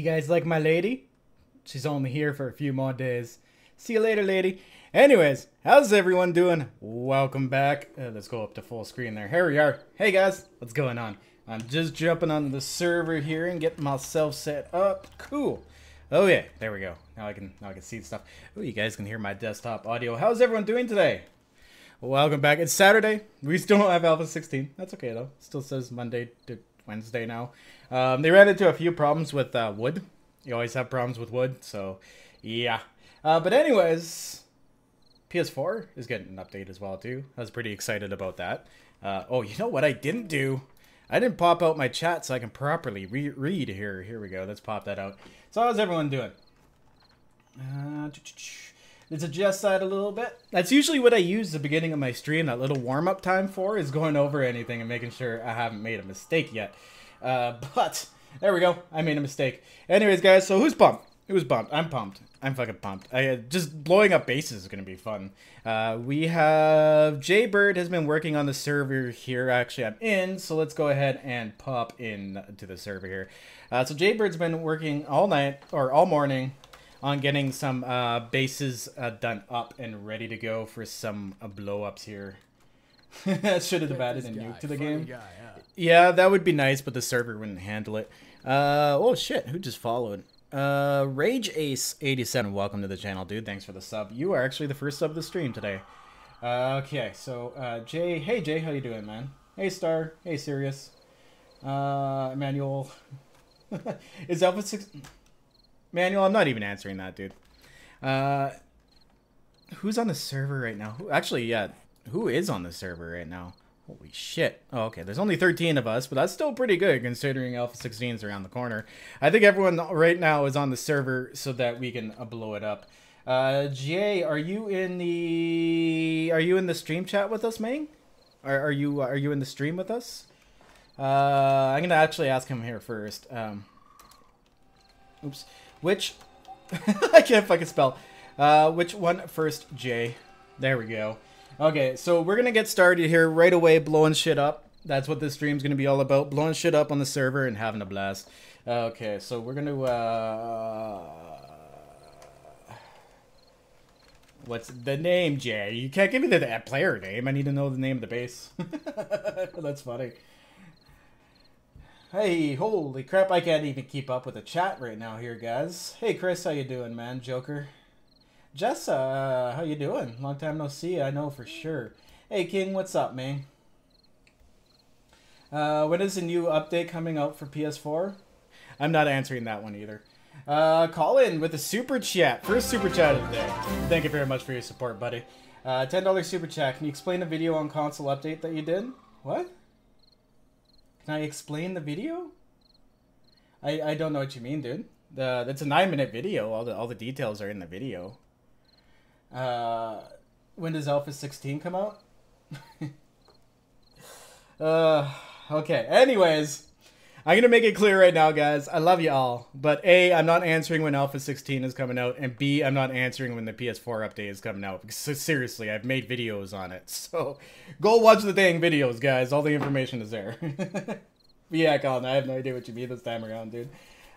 You guys like my lady? She's only here for a few more days. See you later, lady. Anyways, how's everyone doing? Welcome back. Uh, let's go up to full screen there. Here we are. Hey guys, what's going on? I'm just jumping on the server here and getting myself set up. Cool. Oh yeah, there we go. Now I can now I can see the stuff. Oh, you guys can hear my desktop audio. How's everyone doing today? Welcome back. It's Saturday. We still don't have Alpha 16. That's okay though. Still says Monday to Wednesday now. Um, they ran into a few problems with uh, wood. You always have problems with wood, so yeah. Uh, but anyways, PS4 is getting an update as well too. I was pretty excited about that. Uh, oh, you know what I didn't do? I didn't pop out my chat so I can properly re read here. Here we go. Let's pop that out. So how's everyone doing? Uh, let's adjust that a little bit. That's usually what I use the beginning of my stream, that little warm-up time for, is going over anything and making sure I haven't made a mistake yet. Uh, but there we go. I made a mistake. Anyways, guys, so who's pumped? Who's pumped? I'm pumped. I'm fucking pumped. I, uh, just blowing up bases is gonna be fun. Uh, we have Jaybird has been working on the server here. Actually, I'm in, so let's go ahead and pop in to the server here. Uh, so Jaybird's been working all night or all morning on getting some uh, bases uh, done up and ready to go for some uh, blow ups here. Should have added a nuke to the game. Guy, huh? Yeah, that would be nice, but the server wouldn't handle it. Uh, oh shit, who just followed? Uh, Rage Ace 87, welcome to the channel, dude. Thanks for the sub. You are actually the first sub of the stream today. Uh, okay, so uh, Jay, hey Jay, how you doing, man? Hey Star, hey Sirius, uh, Emmanuel. Is Alpha Six? Manuel, I'm not even answering that, dude. Uh, who's on the server right now? Who, actually, yeah, who is on the server right now? Holy shit. Oh, okay. There's only 13 of us, but that's still pretty good considering Alpha 16 is around the corner. I think everyone right now is on the server so that we can uh, blow it up. Uh, Jay, are you in the are you in the stream chat with us, Ming? Are, are you are you in the stream with us? Uh, I'm gonna actually ask him here first. Um, oops. Which I can't fucking spell. Uh, which one first? J. There we go. Okay, so we're gonna get started here right away, blowing shit up. That's what this stream's gonna be all about, blowing shit up on the server and having a blast. Okay, so we're gonna, uh... What's the name, Jay? You can't give me the, the player name. I need to know the name of the base. That's funny. Hey, holy crap, I can't even keep up with the chat right now here, guys. Hey, Chris, how you doing, man? Joker. Jessa, uh, how you doing? Long time no see, I know for sure. Hey, King, what's up, man? Uh, when is the new update coming out for PS4? I'm not answering that one either. Uh, Colin with a super chat. First super chat of the day. Thank you very much for your support, buddy. Uh, $10 super chat. Can you explain the video on console update that you did? What? Can I explain the video? I, I don't know what you mean, dude. The that's a nine minute video. All the all the details are in the video. Uh, when does Alpha 16 come out? uh, okay. Anyways, I'm gonna make it clear right now, guys. I love you all, but A, I'm not answering when Alpha 16 is coming out, and B, I'm not answering when the PS4 update is coming out. Because seriously, I've made videos on it, so go watch the dang videos, guys. All the information is there. yeah, Colin, I have no idea what you mean this time around, dude.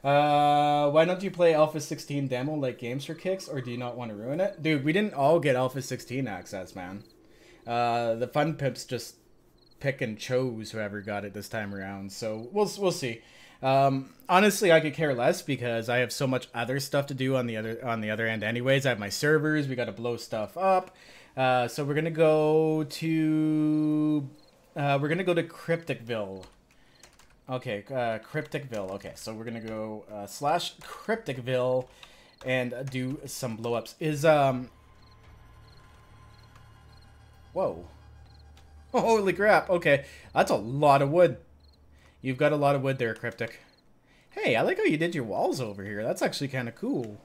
Uh, why don't you play Alpha 16 demo like Games for Kicks, or do you not want to ruin it? Dude, we didn't all get Alpha 16 access, man. Uh, the Fun Pimps just pick and chose whoever got it this time around, so we'll we'll see. Um, honestly, I could care less because I have so much other stuff to do on the other on the other end. Anyways, I have my servers. We got to blow stuff up. Uh, so we're gonna go to uh, we're gonna go to Crypticville. Okay, uh, Crypticville. Okay, so we're gonna go uh, slash Crypticville and do some blowups. Is um. Whoa. Holy crap! Okay, that's a lot of wood. You've got a lot of wood there, Cryptic. Hey, I like how you did your walls over here. That's actually kind of cool.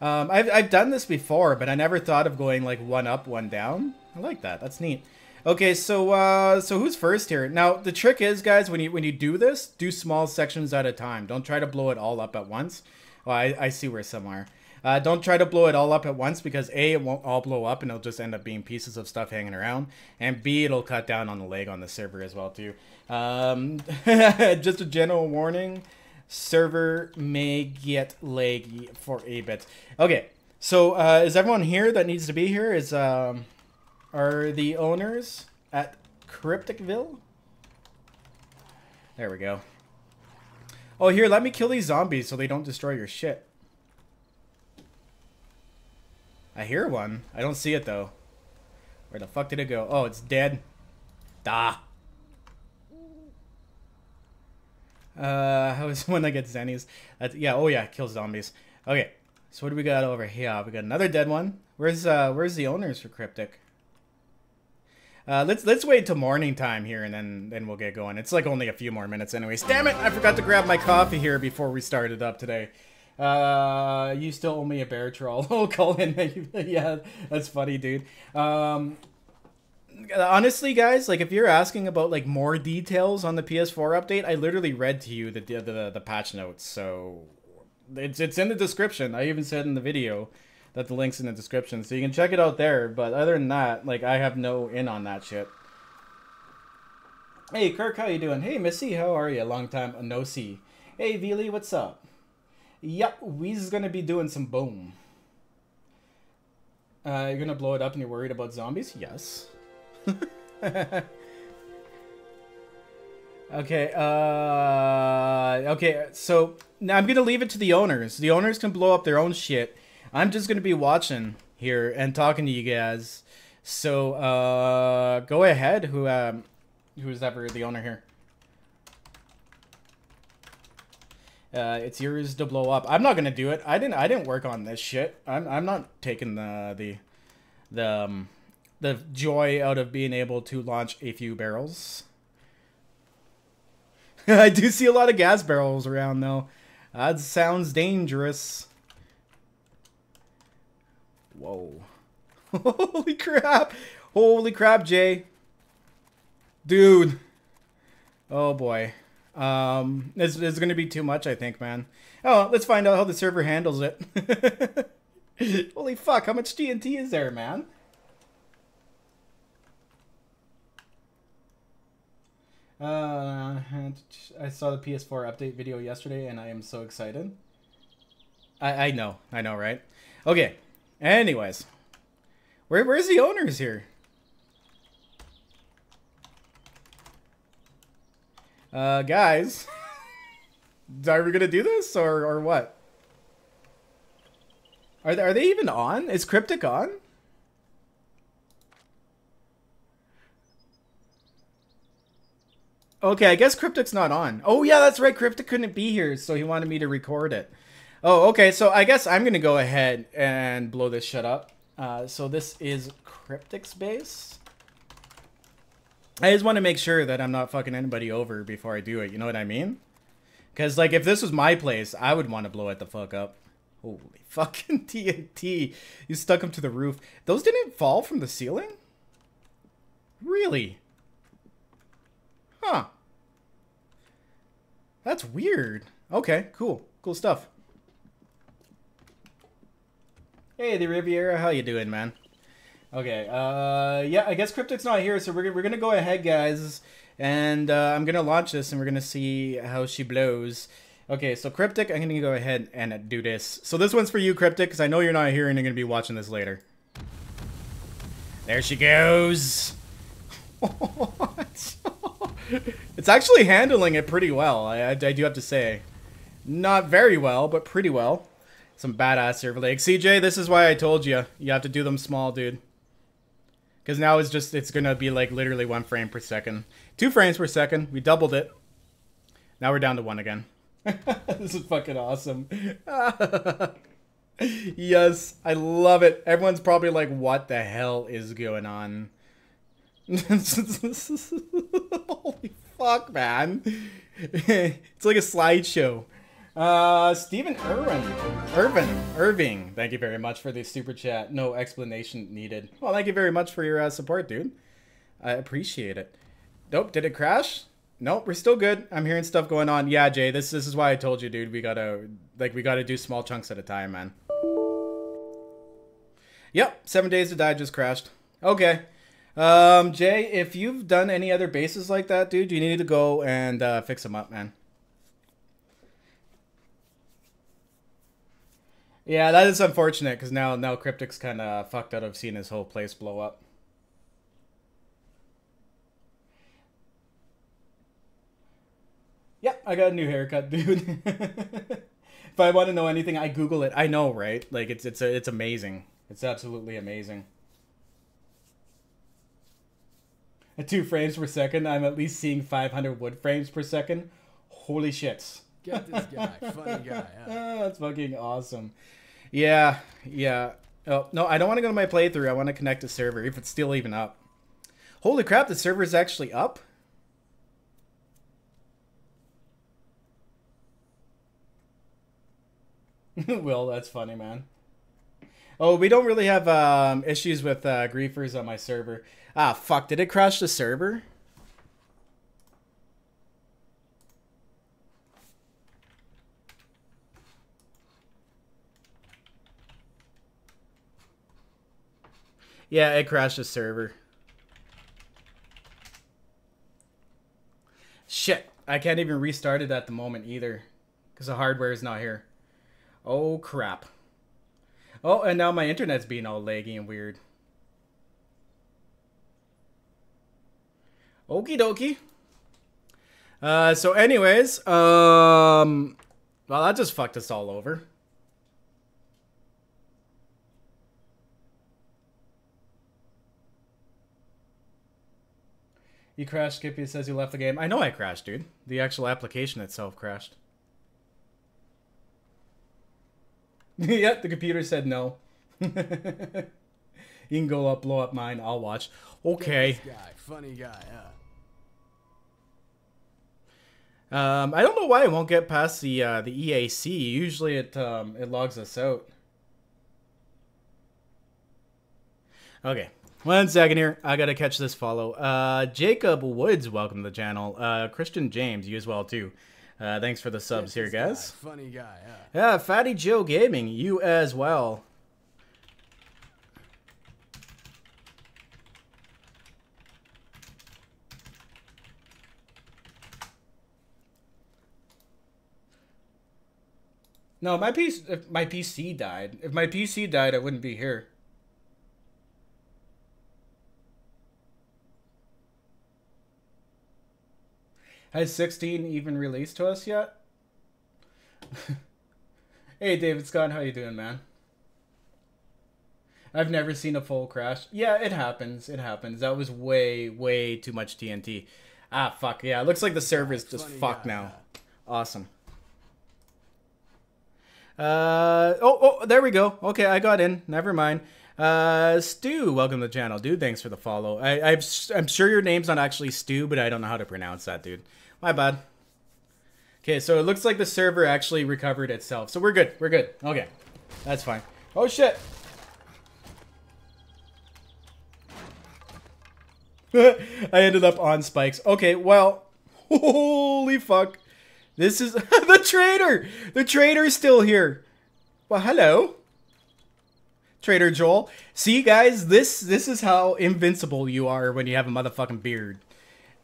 Um, I've, I've done this before, but I never thought of going like one up, one down. I like that. That's neat. Okay, so uh, so who's first here? Now the trick is, guys, when you when you do this, do small sections at a time. Don't try to blow it all up at once. Well, I, I see where some are. Uh, don't try to blow it all up at once because A, it won't all blow up and it'll just end up being pieces of stuff hanging around. And B, it'll cut down on the leg on the server as well too. Um, just a general warning, server may get laggy for a bit. Okay, so uh, is everyone here that needs to be here? Is um, Are the owners at Crypticville? There we go. Oh, here, let me kill these zombies so they don't destroy your shit. I hear one. I don't see it, though. Where the fuck did it go? Oh, it's dead. Da. Uh, how is when I get Zennies? That's, yeah, oh yeah, kill zombies. Okay, so what do we got over here? We got another dead one. Where's uh, where's the owners for Cryptic? Uh, let's let's wait till morning time here, and then then we'll get going. It's like only a few more minutes, anyways. Damn it! I forgot to grab my coffee here before we started up today. Uh, you still owe me a bear troll. oh, Colin, yeah, that's funny, dude. Um, honestly, guys, like if you're asking about like more details on the PS4 update, I literally read to you the the, the patch notes, so it's it's in the description. I even said in the video that the link's in the description, so you can check it out there. But other than that, like I have no in on that shit. Hey Kirk, how you doing? Hey Missy, how are you? Long time no see. Hey Vili, what's up? Yep, we's gonna be doing some boom. Uh, you're gonna blow it up and you're worried about zombies? Yes. okay, uh... Okay, so now I'm gonna leave it to the owners. The owners can blow up their own shit. I'm just gonna be watching here and talking to you guys. So, uh... Go ahead, who, um... Who's ever the owner here? Uh, it's yours to blow up. I'm not gonna do it. I didn't. I didn't work on this shit. I'm. I'm not taking the the the um, the joy out of being able to launch a few barrels. I do see a lot of gas barrels around though. That sounds dangerous. Whoa. Holy crap. Holy crap, Jay. Dude. Oh boy. Um, it's, it's going to be too much, I think, man. Oh, let's find out how the server handles it. Holy fuck, how much TNT is there, man? Uh, I saw the PS4 update video yesterday, and I am so excited. I, I know, I know, right? Okay, anyways. Where, where's the owners here? Uh, guys, are we gonna do this or or what? Are they, are they even on? Is Cryptic on? Okay, I guess Cryptic's not on. Oh yeah, that's right. Cryptic couldn't be here, so he wanted me to record it. Oh, okay. So I guess I'm gonna go ahead and blow this shit up. Uh, so this is Cryptic's base. I just want to make sure that I'm not fucking anybody over before I do it. You know what I mean? Because, like, if this was my place, I would want to blow it the fuck up. Holy fucking TNT. You stuck them to the roof. Those didn't fall from the ceiling? Really? Huh. That's weird. Okay, cool. Cool stuff. Hey, the Riviera. How you doing, man? Okay, uh, yeah, I guess Cryptic's not here, so we're, we're gonna go ahead, guys, and uh, I'm gonna launch this, and we're gonna see how she blows. Okay, so Cryptic, I'm gonna go ahead and do this. So this one's for you, Cryptic, because I know you're not here, and you're gonna be watching this later. There she goes! it's actually handling it pretty well, I, I, I do have to say. Not very well, but pretty well. Some badass server leg. CJ, this is why I told you. You have to do them small, dude. Because now it's just, it's going to be like literally one frame per second. Two frames per second. We doubled it. Now we're down to one again. this is fucking awesome. yes, I love it. Everyone's probably like, what the hell is going on? Holy fuck, man. it's like a slideshow. Uh, Stephen Irwin, Irvin, Irving. Thank you very much for the super chat. No explanation needed. Well, thank you very much for your uh, support, dude. I appreciate it. Nope, did it crash? Nope, we're still good. I'm hearing stuff going on. Yeah, Jay, this this is why I told you, dude. We gotta like we gotta do small chunks at a time, man. Yep, seven days to die just crashed. Okay. Um, Jay, if you've done any other bases like that, dude, you need to go and uh, fix them up, man. Yeah, that is unfortunate because now now Cryptic's kind of fucked out of seeing his whole place blow up. Yeah, I got a new haircut, dude. if I want to know anything, I Google it. I know, right? Like it's it's it's amazing. It's absolutely amazing. At two frames per second, I'm at least seeing 500 wood frames per second. Holy shits. Get this guy, funny guy. Yeah. That's fucking awesome. Yeah, yeah. Oh no, I don't want to go to my playthrough. I want to connect to server if it's still even up. Holy crap, the server is actually up. Will, that's funny, man. Oh, we don't really have um, issues with uh, griefers on my server. Ah, fuck! Did it crash the server? Yeah, it crashed the server. Shit, I can't even restart it at the moment either. Because the hardware is not here. Oh, crap. Oh, and now my internet's being all laggy and weird. Okie dokie. Uh, so anyways, um, well, that just fucked us all over. You crashed, Skippy. It says you left the game. I know I crashed, dude. The actual application itself crashed. yep, the computer said no. you can go up, blow up mine. I'll watch. Okay. Guy, funny guy. Yeah. Um, I don't know why it won't get past the uh, the EAC. Usually it um, it logs us out. Okay, one second here. I gotta catch this follow. Uh, Jacob Woods, welcome to the channel. Uh, Christian James, you as well too. Uh, thanks for the subs here, this guy, guys. funny guy. Yeah. Yeah, Fatty Joe Gaming, you as well. No, my PC, if my PC died. If my PC died, I wouldn't be here. Has 16 even released to us yet? hey, David Scott, how you doing, man? I've never seen a full crash. Yeah, it happens. It happens. That was way, way too much TNT. Ah, fuck. Yeah, it looks like the server's just fucked now. yeah. Awesome. Uh oh oh there we go. Okay, I got in. Never mind. Uh, Stu, welcome to the channel, dude. Thanks for the follow. I I've, I'm sure your name's not actually Stu, but I don't know how to pronounce that, dude. My bad. Okay, so it looks like the server actually recovered itself, so we're good. We're good. Okay, that's fine. Oh shit. I ended up on spikes. Okay, well, holy fuck. This is the traitor. The traitor's still here. Well, hello. Trader Joel. See guys, this this is how invincible you are when you have a motherfucking beard.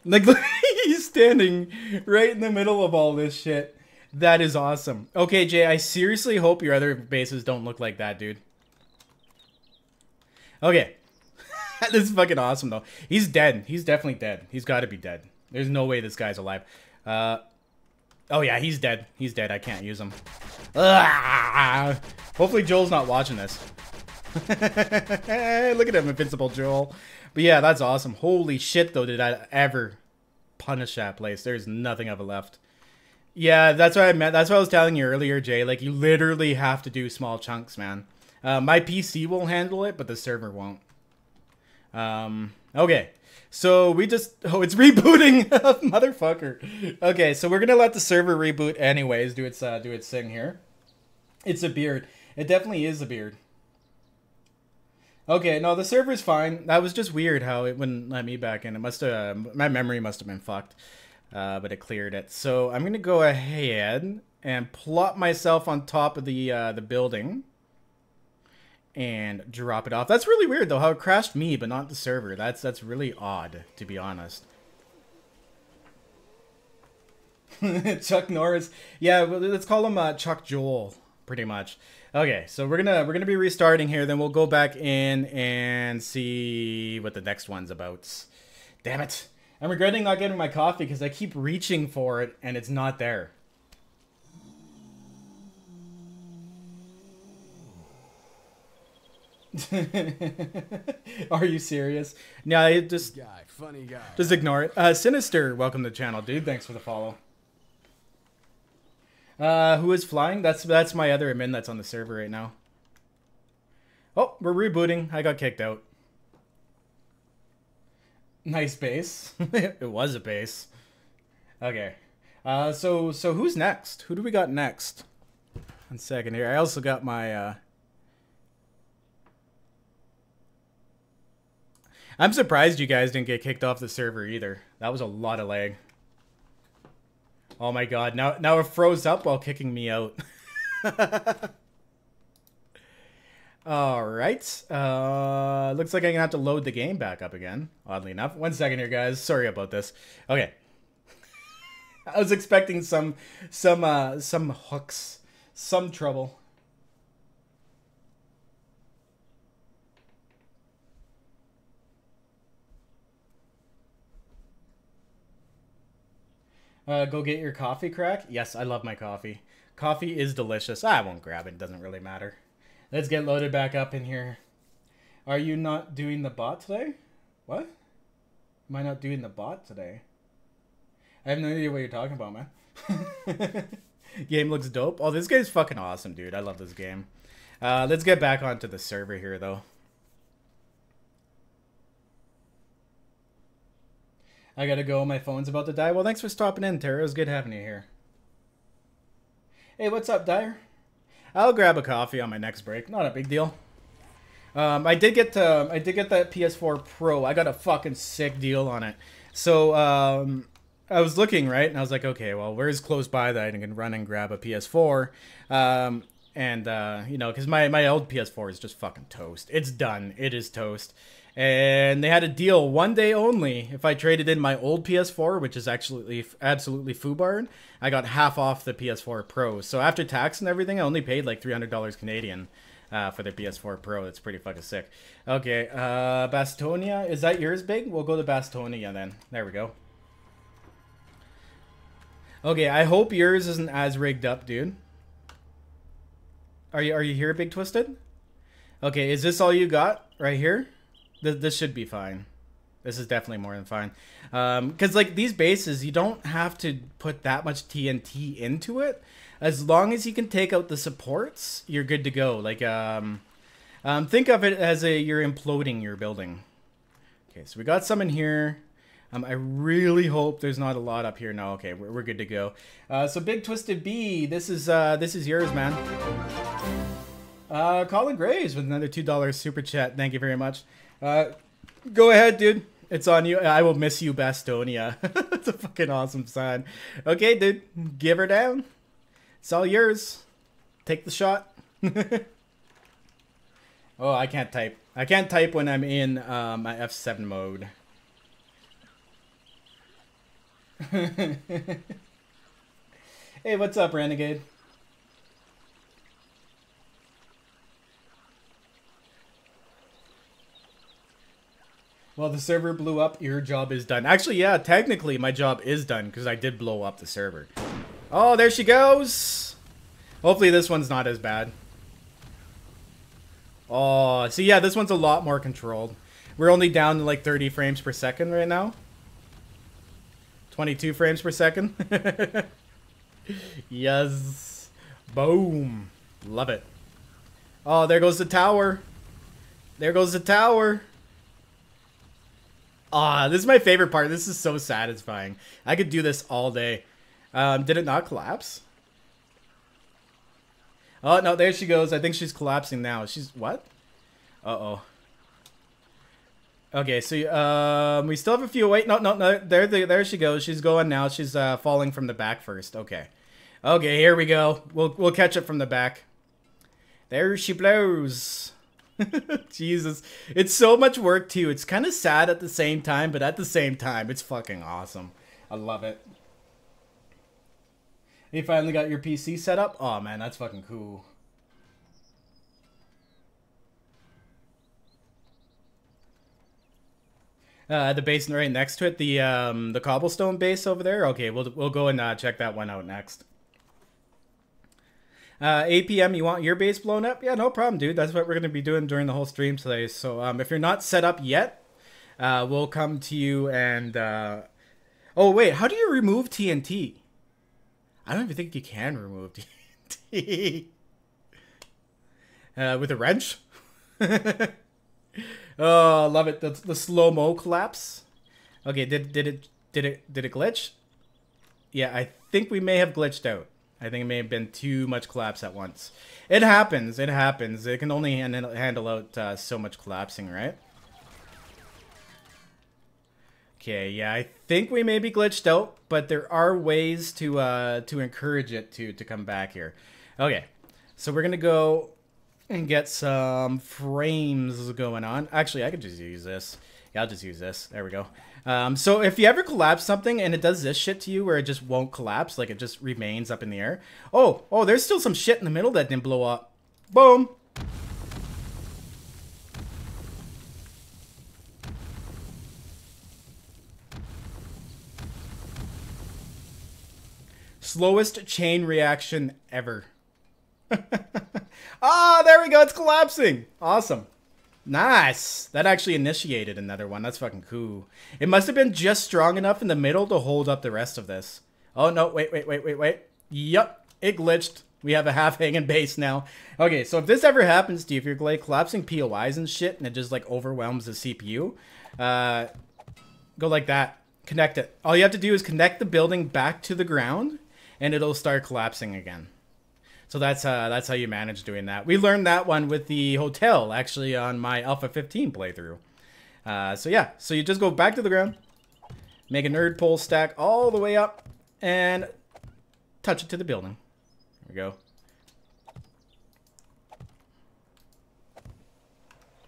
Like he's standing right in the middle of all this shit. That is awesome. Okay, Jay, I seriously hope your other bases don't look like that, dude. Okay. this is fucking awesome though. He's dead. He's definitely dead. He's got to be dead. There's no way this guy's alive. Uh Oh yeah, he's dead. He's dead. I can't use him. Ah! Hopefully Joel's not watching this. Look at him, Invincible Joel. But yeah, that's awesome. Holy shit, though, did I ever punish that place. There's nothing of it left. Yeah, that's what I meant. That's what I was telling you earlier, Jay. Like, you literally have to do small chunks, man. Uh, my PC will handle it, but the server won't. Um, okay. So we just oh it's rebooting motherfucker. Okay, so we're gonna let the server reboot anyways. Do its uh, do its thing here. It's a beard. It definitely is a beard. Okay, no, the server's fine. That was just weird how it wouldn't let me back in. It must have uh, my memory must have been fucked, uh, but it cleared it. So I'm gonna go ahead and plot myself on top of the uh, the building and drop it off. That's really weird though, how it crashed me but not the server. That's that's really odd, to be honest. Chuck Norris. Yeah, let's call him uh, Chuck Joel, pretty much. Okay, so we're gonna we're gonna be restarting here. Then we'll go back in and see what the next one's about. Damn it! I'm regretting not getting my coffee because I keep reaching for it and it's not there. Are you serious? Yeah, it just Guy, funny guy. just ignore it. Uh, Sinister, welcome to the channel, dude. Thanks for the follow. Uh, who is flying? That's that's my other admin that's on the server right now. Oh, we're rebooting. I got kicked out. Nice base. it was a base. Okay. Uh, so so who's next? Who do we got next? One second here. I also got my uh. I'm surprised you guys didn't get kicked off the server either. That was a lot of lag. Oh my god, now now it froze up while kicking me out. Alright. Uh looks like I'm gonna have to load the game back up again, oddly enough. One second here, guys. Sorry about this. Okay. I was expecting some some uh some hooks. Some trouble. Uh, go get your coffee crack. Yes, I love my coffee. Coffee is delicious. I won't grab it. Doesn't really matter. Let's get loaded back up in here. Are you not doing the bot today? What? Am I not doing the bot today? I have no idea what you're talking about, man. game looks dope. Oh, this guy's fucking awesome, dude. I love this game. Uh, let's get back onto the server here, though. I gotta go. My phone's about to die. Well, thanks for stopping in, Tara. It was good having you here. Hey, what's up, Dyer? I'll grab a coffee on my next break. Not a big deal. Um, I did get to, I did get that PS4 Pro. I got a fucking sick deal on it. So um, I was looking right, and I was like, okay, well, where's close by that I can run and grab a PS4? Um, and uh, you know, because my my old PS4 is just fucking toast. It's done. It is toast and they had a deal one day only. If I traded in my old PS4, which is actually absolutely foobarred, I got half off the PS4 Pro. So after tax and everything, I only paid like three hundred dollars Canadian uh, for the PS4 Pro. That's pretty fucking sick. Okay, uh, Bastonia, is that yours, big? We'll go to Bastonia then. There we go. Okay, I hope yours isn't as rigged up, dude. Are you are you here, Big Twisted? Okay, is this all you got right here? This, this should be fine. This is definitely more than fine. Because, um, like, these bases, you don't have to put that much TNT into it. As long as you can take out the supports, you're good to go. Like, um, um, think of it as a you're imploding your building. Okay, so we got some in here. Um, I really hope there's not a lot up here. No, okay, we're, we're good to go. Uh, so Big Twisted B, this is uh, this is yours, man. Uh, Colin Graves with another two dollars super chat. Thank you very much. Uh, go ahead, dude. It's on you. I will miss you, Bastonia. That's a fucking awesome sign. Okay, dude. Give her down. It's all yours. Take the shot. oh, I can't type. I can't type when I'm in um, my F7 mode. hey, what's up, Renegade? Well, the server blew up. Your job is done. Actually, yeah, technically my job is done because I did blow up the server. Oh, there she goes. Hopefully this one's not as bad. Oh, see, yeah, this one's a lot more controlled. We're only down to like 30 frames per second right now. 22 frames per second. yes. Boom. Love it. Oh, there goes the tower. There goes the tower. Ah, this is my favorite part. This is so satisfying. I could do this all day. Um, did it not collapse? Oh, no, there she goes. I think she's collapsing now. She's, what? Uh-oh. Okay, so um, we still have a few. Wait, no, no, no. There, there, there she goes. She's going now. She's uh, falling from the back first. Okay, okay. Here we go. We'll we'll catch it from the back. There she blows. Jesus, it's so much work too. It's kind of sad at the same time, but at the same time, it's fucking awesome. I love it. You finally got your PC set up? Oh man, that's fucking cool. Uh, the basin right next to it, the um, the cobblestone base over there. Okay, we'll we'll go and uh, check that one out next. Uh, 8 p.m. You want your base blown up? Yeah, no problem, dude. That's what we're gonna be doing during the whole stream today. So um, if you're not set up yet, uh, we'll come to you and. Uh... Oh wait, how do you remove TNT? I don't even think you can remove TNT. uh, with a wrench. Oh, love it. The, the slow mo collapse. Okay, did did it did it did it glitch? Yeah, I think we may have glitched out. I think it may have been too much collapse at once. It happens. It happens. It can only handle, handle out uh, so much collapsing, right? Okay, yeah, I think we may be glitched out, but there are ways to uh, to encourage it to to come back here. Okay, so we're gonna go and get some frames going on. Actually, I could just use this. Yeah, I'll just use this. There we go. Um, so if you ever collapse something and it does this shit to you where it just won't collapse, like it just remains up in the air. Oh, oh, there's still some shit in the middle that didn't blow up. Boom. Slowest chain reaction ever. Ah, there we go. It's collapsing. Awesome. Nice. That actually initiated another one. That's fucking cool. It must have been just strong enough in the middle to hold up the rest of this. Oh, no. Wait, wait, wait, wait, wait. Yep. It glitched. We have a half-hanging base now. Okay, so if this ever happens to you, if you're like collapsing POIs and shit, and it just like overwhelms the CPU, uh, go like that. Connect it. All you have to do is connect the building back to the ground, and it'll start collapsing again. So that's uh, that's how you manage doing that. We learned that one with the hotel actually on my Alpha 15 playthrough. Uh, so yeah, so you just go back to the ground, make a nerd pole stack all the way up, and touch it to the building. There we go.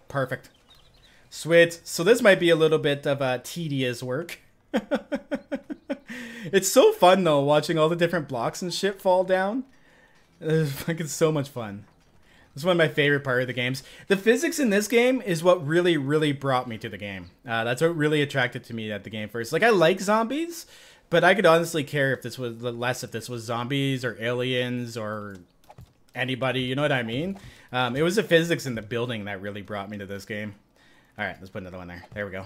Perfect. Sweet. So this might be a little bit of a tedious work. it's so fun though, watching all the different blocks and shit fall down. It's fucking so much fun. It's one of my favorite part of the games. The physics in this game is what really, really brought me to the game. Uh, that's what really attracted to me at the game first. Like, I like zombies, but I could honestly care if this was less if this was zombies or aliens or anybody. You know what I mean? Um, it was the physics in the building that really brought me to this game. All right, let's put another one there. There we go.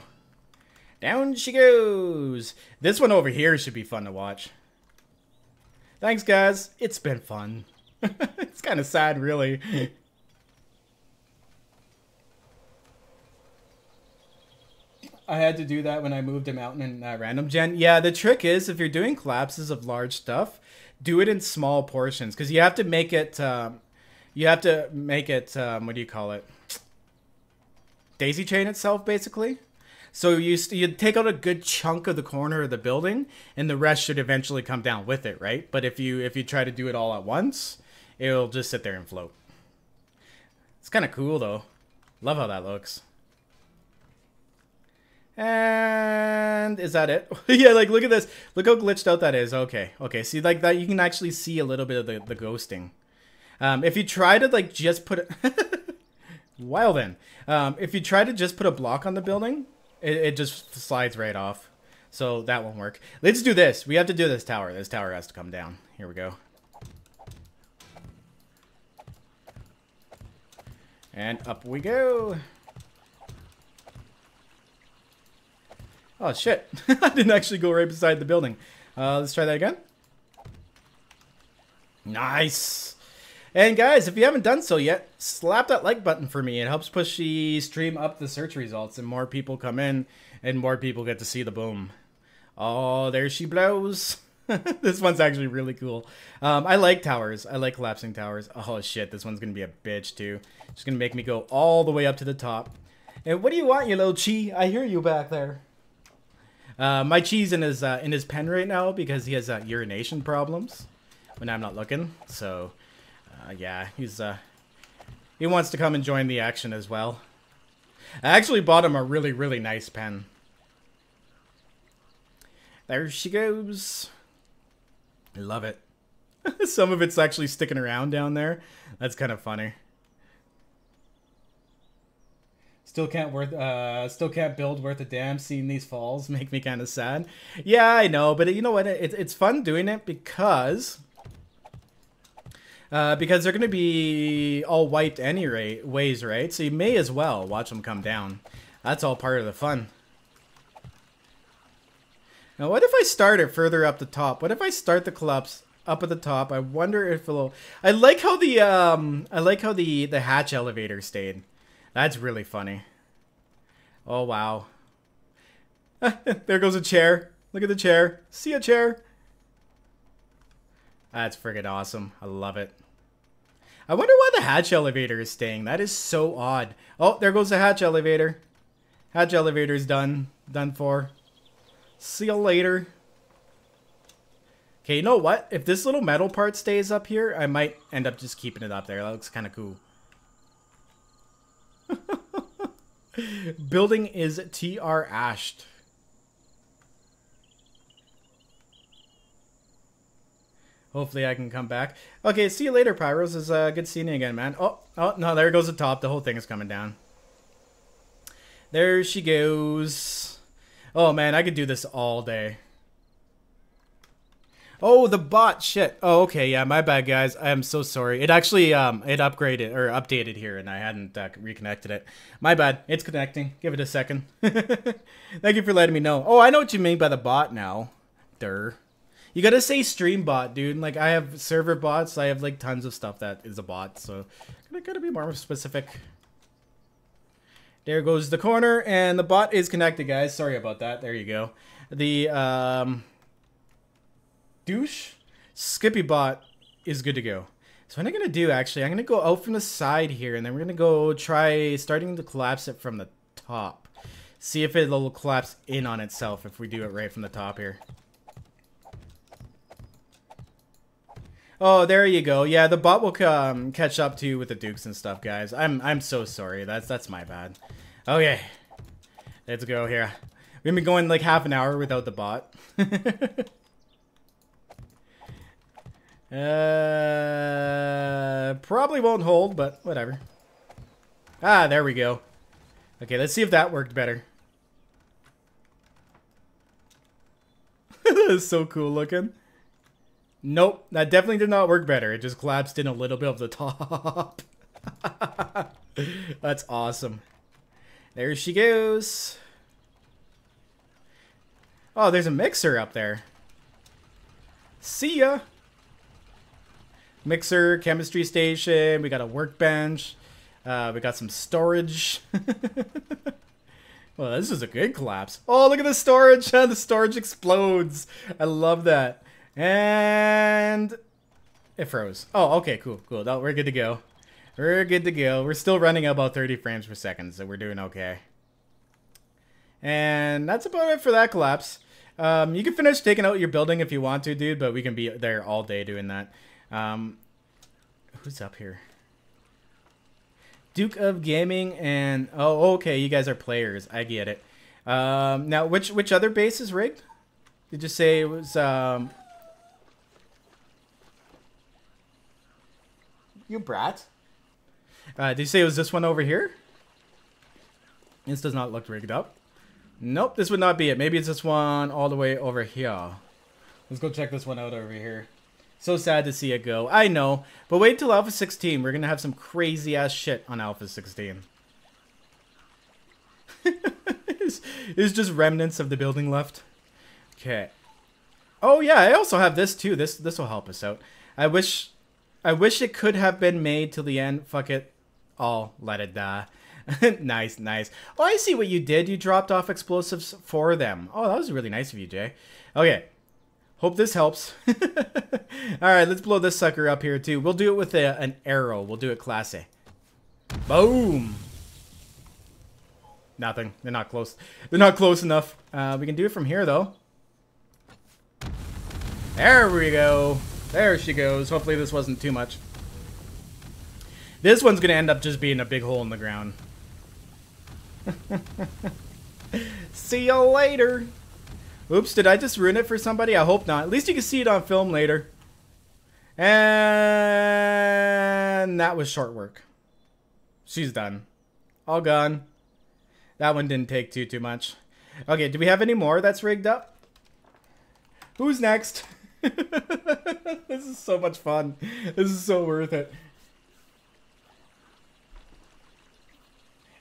Down she goes. This one over here should be fun to watch. Thanks, guys. It's been fun. it's kind of sad, really. I had to do that when I moved a mountain in uh, random gen. Yeah, the trick is if you're doing collapses of large stuff, do it in small portions because you have to make it. Um, you have to make it. Um, what do you call it? Daisy chain itself, basically. So you you take out a good chunk of the corner of the building, and the rest should eventually come down with it, right? But if you if you try to do it all at once, it'll just sit there and float. It's kind of cool though. Love how that looks. And is that it? yeah, like look at this. Look how glitched out that is. Okay, okay. See, like that, you can actually see a little bit of the, the ghosting. Um, if you try to like just put well then, um, if you try to just put a block on the building, it, it just slides right off. So that won't work. Let's do this. We have to do this tower. This tower has to come down. Here we go. And up we go. Oh, shit. I didn't actually go right beside the building. Uh, let's try that again. Nice. And guys, if you haven't done so yet, slap that like button for me. It helps push the stream up the search results, and more people come in, and more people get to see the boom. Oh, there she blows. this one's actually really cool. Um, I like towers. I like collapsing towers. Oh shit, this one's gonna be a bitch too. It's gonna make me go all the way up to the top. And what do you want, you little chi? I hear you back there. Uh, my cheese in his uh, in his pen right now because he has uh, urination problems when I'm not looking. So, uh, yeah, he's uh, he wants to come and join the action as well. I actually bought him a really really nice pen. There she goes. I love it. Some of it's actually sticking around down there. That's kind of funny. Still can't worth uh still can't build worth a damn seeing these falls make me kind of sad. Yeah, I know, but you know what? It, it's fun doing it because uh, because they're gonna be all wiped any rate ways, right? So you may as well watch them come down. That's all part of the fun. Now, what if I start it further up the top? What if I start the collapse up at the top? I wonder if it'll. I like how the um. I like how the the hatch elevator stayed. That's really funny. Oh wow. there goes a chair. Look at the chair. See a chair. That's friggin' awesome. I love it. I wonder why the hatch elevator is staying. That is so odd. Oh, there goes the hatch elevator. Hatch elevator's done. Done for. See you later. Okay, you know what? If this little metal part stays up here, I might end up just keeping it up there. That looks kind of cool. Building is TR ashed. Hopefully I can come back. Okay, see you later, Pyros. It's uh, good seeing you again, man. Oh, oh, no, there goes the top. The whole thing is coming down. There she goes. Oh, man, I could do this all day. Oh, the bot. Shit. Oh, okay. Yeah, my bad, guys. I am so sorry. It actually um it upgraded or updated here, and I hadn't uh, reconnected it. My bad. It's connecting. Give it a second. Thank you for letting me know. Oh, I know what you mean by the bot now. Der. You gotta say stream bot, dude. Like I have server bots. I have like tons of stuff that is a bot. So gotta gotta be more specific. There goes the corner, and the bot is connected, guys. Sorry about that. There you go. The um douche Skippy bot is good to go. So what am I'm gonna do actually, I'm gonna go out from the side here, and then we're gonna go try starting to collapse it from the top. See if it'll collapse in on itself if we do it right from the top here. Oh, there you go. Yeah, the bot will um, catch up to you with the dukes and stuff, guys. I'm I'm so sorry. That's that's my bad. Okay, let's go here. We've been going like half an hour without the bot. Uh, probably won't hold, but whatever. Ah, there we go. Okay, let's see if that worked better. that is so cool looking. Nope, that definitely did not work better. It just collapsed in a little bit of the top. That's awesome. There she goes. Oh, there's a mixer up there. See ya mixer, chemistry station. We got a workbench. Uh, we got some storage. well, this is a good collapse. Oh, look at the storage. the storage explodes. I love that. And it froze. Oh, okay, cool, cool. No, we're good to go. We're good to go. We're still running about 30 frames per second, so we're doing okay. And that's about it for that collapse. Um, you can finish taking out your building if you want to, dude, but we can be there all day doing that. Um, who's up here? Duke of Gaming and oh, okay, you guys are players. I get it. Um, now, which which other base is rigged? Did you say it was um? You brat. Uh, did you say it was this one over here? This does not look rigged up. Nope, this would not be it. Maybe it's this one all the way over here. Let's go check this one out over here. So sad to see it go. I know. But wait till Alpha 16. We're going to have some crazy ass shit on Alpha 16. it's, it's just remnants of the building left. Okay. Oh yeah, I also have this too. This this will help us out. I wish I wish it could have been made till the end. Fuck it. I'll let it die. nice, nice. Oh, I see what you did. You dropped off explosives for them. Oh, that was really nice of you, Jay. Okay. Hope this helps. All right, let's blow this sucker up here, too. We'll do it with a, an arrow. We'll do it classy. Boom. Nothing. They're not close. They're not close enough. Uh, we can do it from here, though. There we go. There she goes. Hopefully this wasn't too much. This one's going to end up just being a big hole in the ground. See you later. Oops, did I just ruin it for somebody? I hope not. At least you can see it on film later. And that was short work. She's done. All gone. That one didn't take too, too much. Okay, do we have any more that's rigged up? Who's next? this is so much fun. This is so worth it.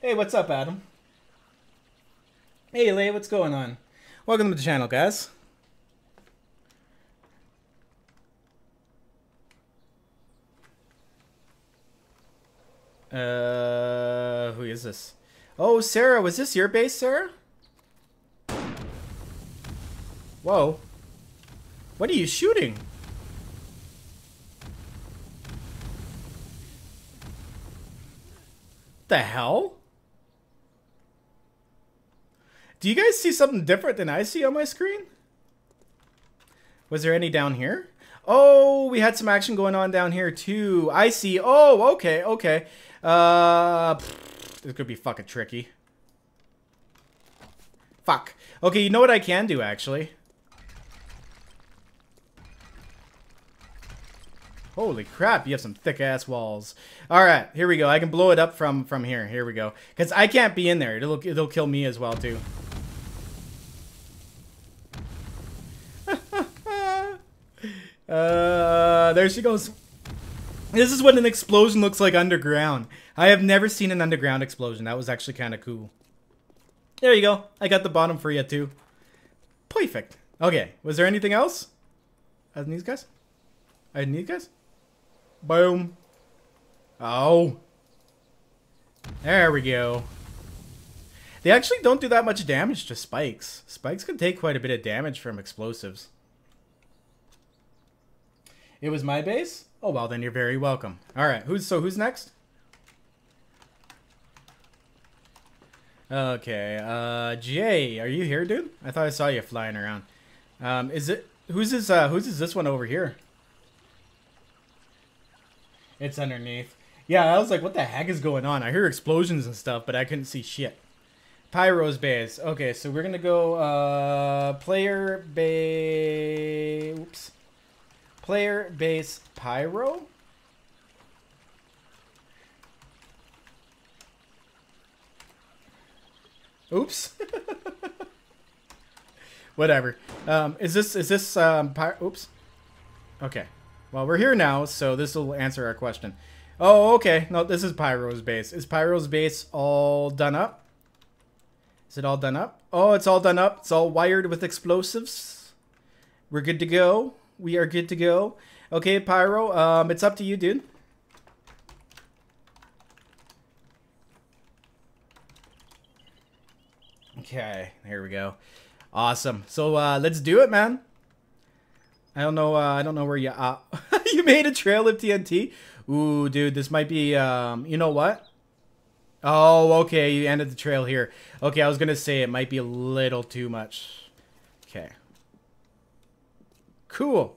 Hey, what's up, Adam? Hey, Leigh, what's going on? Welcome to the channel, guys. Uh, who is this? Oh, Sarah, was this your base, Sarah? Whoa. What are you shooting? The hell? Do you guys see something different than I see on my screen? Was there any down here? Oh, we had some action going on down here too. I see. Oh, okay, okay. Uh, this could be fucking tricky. Fuck. Okay, you know what I can do actually? Holy crap, you have some thick ass walls. All right, here we go. I can blow it up from from here. Here we go. Cuz I can't be in there. It'll it'll kill me as well too. Uh there she goes. This is what an explosion looks like underground. I have never seen an underground explosion. That was actually kind of cool. There you go. I got the bottom for you too. Perfect. Okay, was there anything else? I need these guys? I need guys? Boom. Oh. There we go. They actually don't do that much damage to spikes. Spikes can take quite a bit of damage from explosives. It was my base? Oh, well, then you're very welcome. All right, who's so who's next? Okay, uh, Jay, are you here, dude? I thought I saw you flying around. Um, is it, who's this, uh, who's is this one over here? It's underneath. Yeah, I was like, what the heck is going on? I hear explosions and stuff, but I couldn't see shit. Pyro's base. Okay, so we're gonna go uh player base oops. Player base pyro. Oops. Whatever. Um, is this is this um oops. Okay. Well, we're here now, so this will answer our question. Oh, okay. No, this is Pyro's base. Is Pyro's base all done up? Is it all done up? Oh, it's all done up. It's all wired with explosives. We're good to go. We are good to go. Okay, Pyro, um, it's up to you, dude. Okay, here we go. Awesome. So, uh, let's do it, man. I don't know. Uh, I don't know where you. Uh, you made a trail of TNT. Ooh, dude, this might be. Um, you know what? Oh, okay. You ended the trail here. Okay, I was gonna say it might be a little too much. Cool.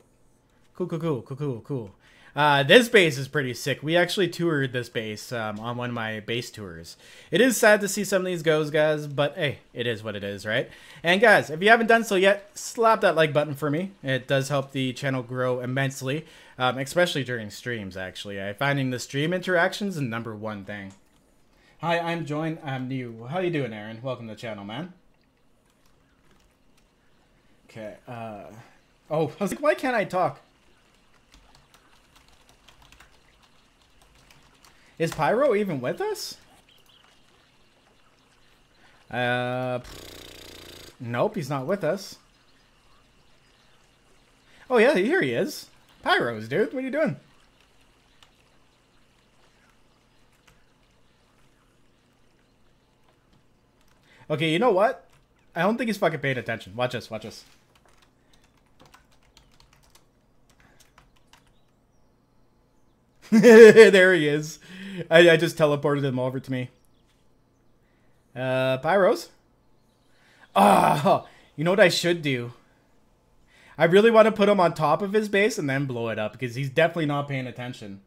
Cool, cool, cool, cool, cool, cool. Uh, this base is pretty sick. We actually toured this base um, on one of my base tours. It is sad to see some of these goes, guys, but hey, it is what it is, right? And guys, if you haven't done so yet, slap that like button for me. It does help the channel grow immensely, um, especially during streams, actually. I finding the stream interactions the number one thing. Hi, I'm Join. I'm new. How you doing, Aaron? Welcome to the channel, man. Okay, uh... Oh, I was like, why can't I talk? Is Pyro even with us? Uh, nope, he's not with us. Oh yeah, here he is. Pyros, dude, what are you doing? Okay, you know what? I don't think he's fucking paying attention. Watch us, watch us. there he is. I, I just teleported him over to me. Uh, Pyros? Ah, you know what I should do? I really want to put him on top of his base and then blow it up because he's definitely not paying attention.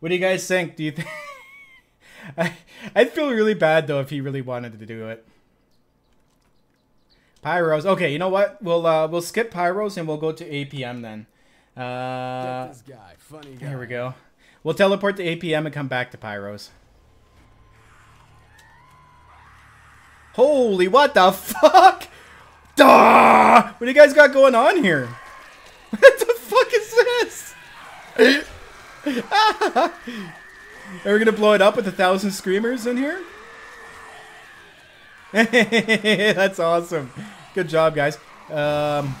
What do you guys think? Do you think... I, I'd feel really bad though if he really wanted to do it. Pyros. Okay, you know what? We'll uh, we'll skip Pyros and we'll go to APM then. Uh, Get this guy. Funny guy. here we go. We'll teleport to APM and come back to Pyros. Holy, what the fuck? Duh! What do you guys got going on here? What the fuck is this? Are we gonna blow it up with a thousand screamers in here? That's awesome. Good job, guys. Um,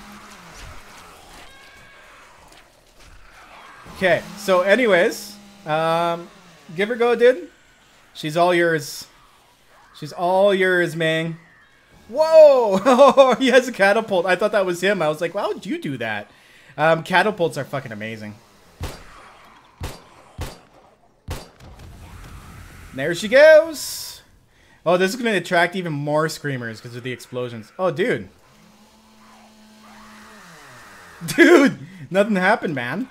okay, so anyways, um, give her go, dude. She's all yours. She's all yours, man. Whoa! he has a catapult. I thought that was him. I was like, why would you do that? Um, catapults are fucking amazing. There she goes. Oh, this is going to attract even more screamers because of the explosions. Oh, dude. Dude, nothing happened, man.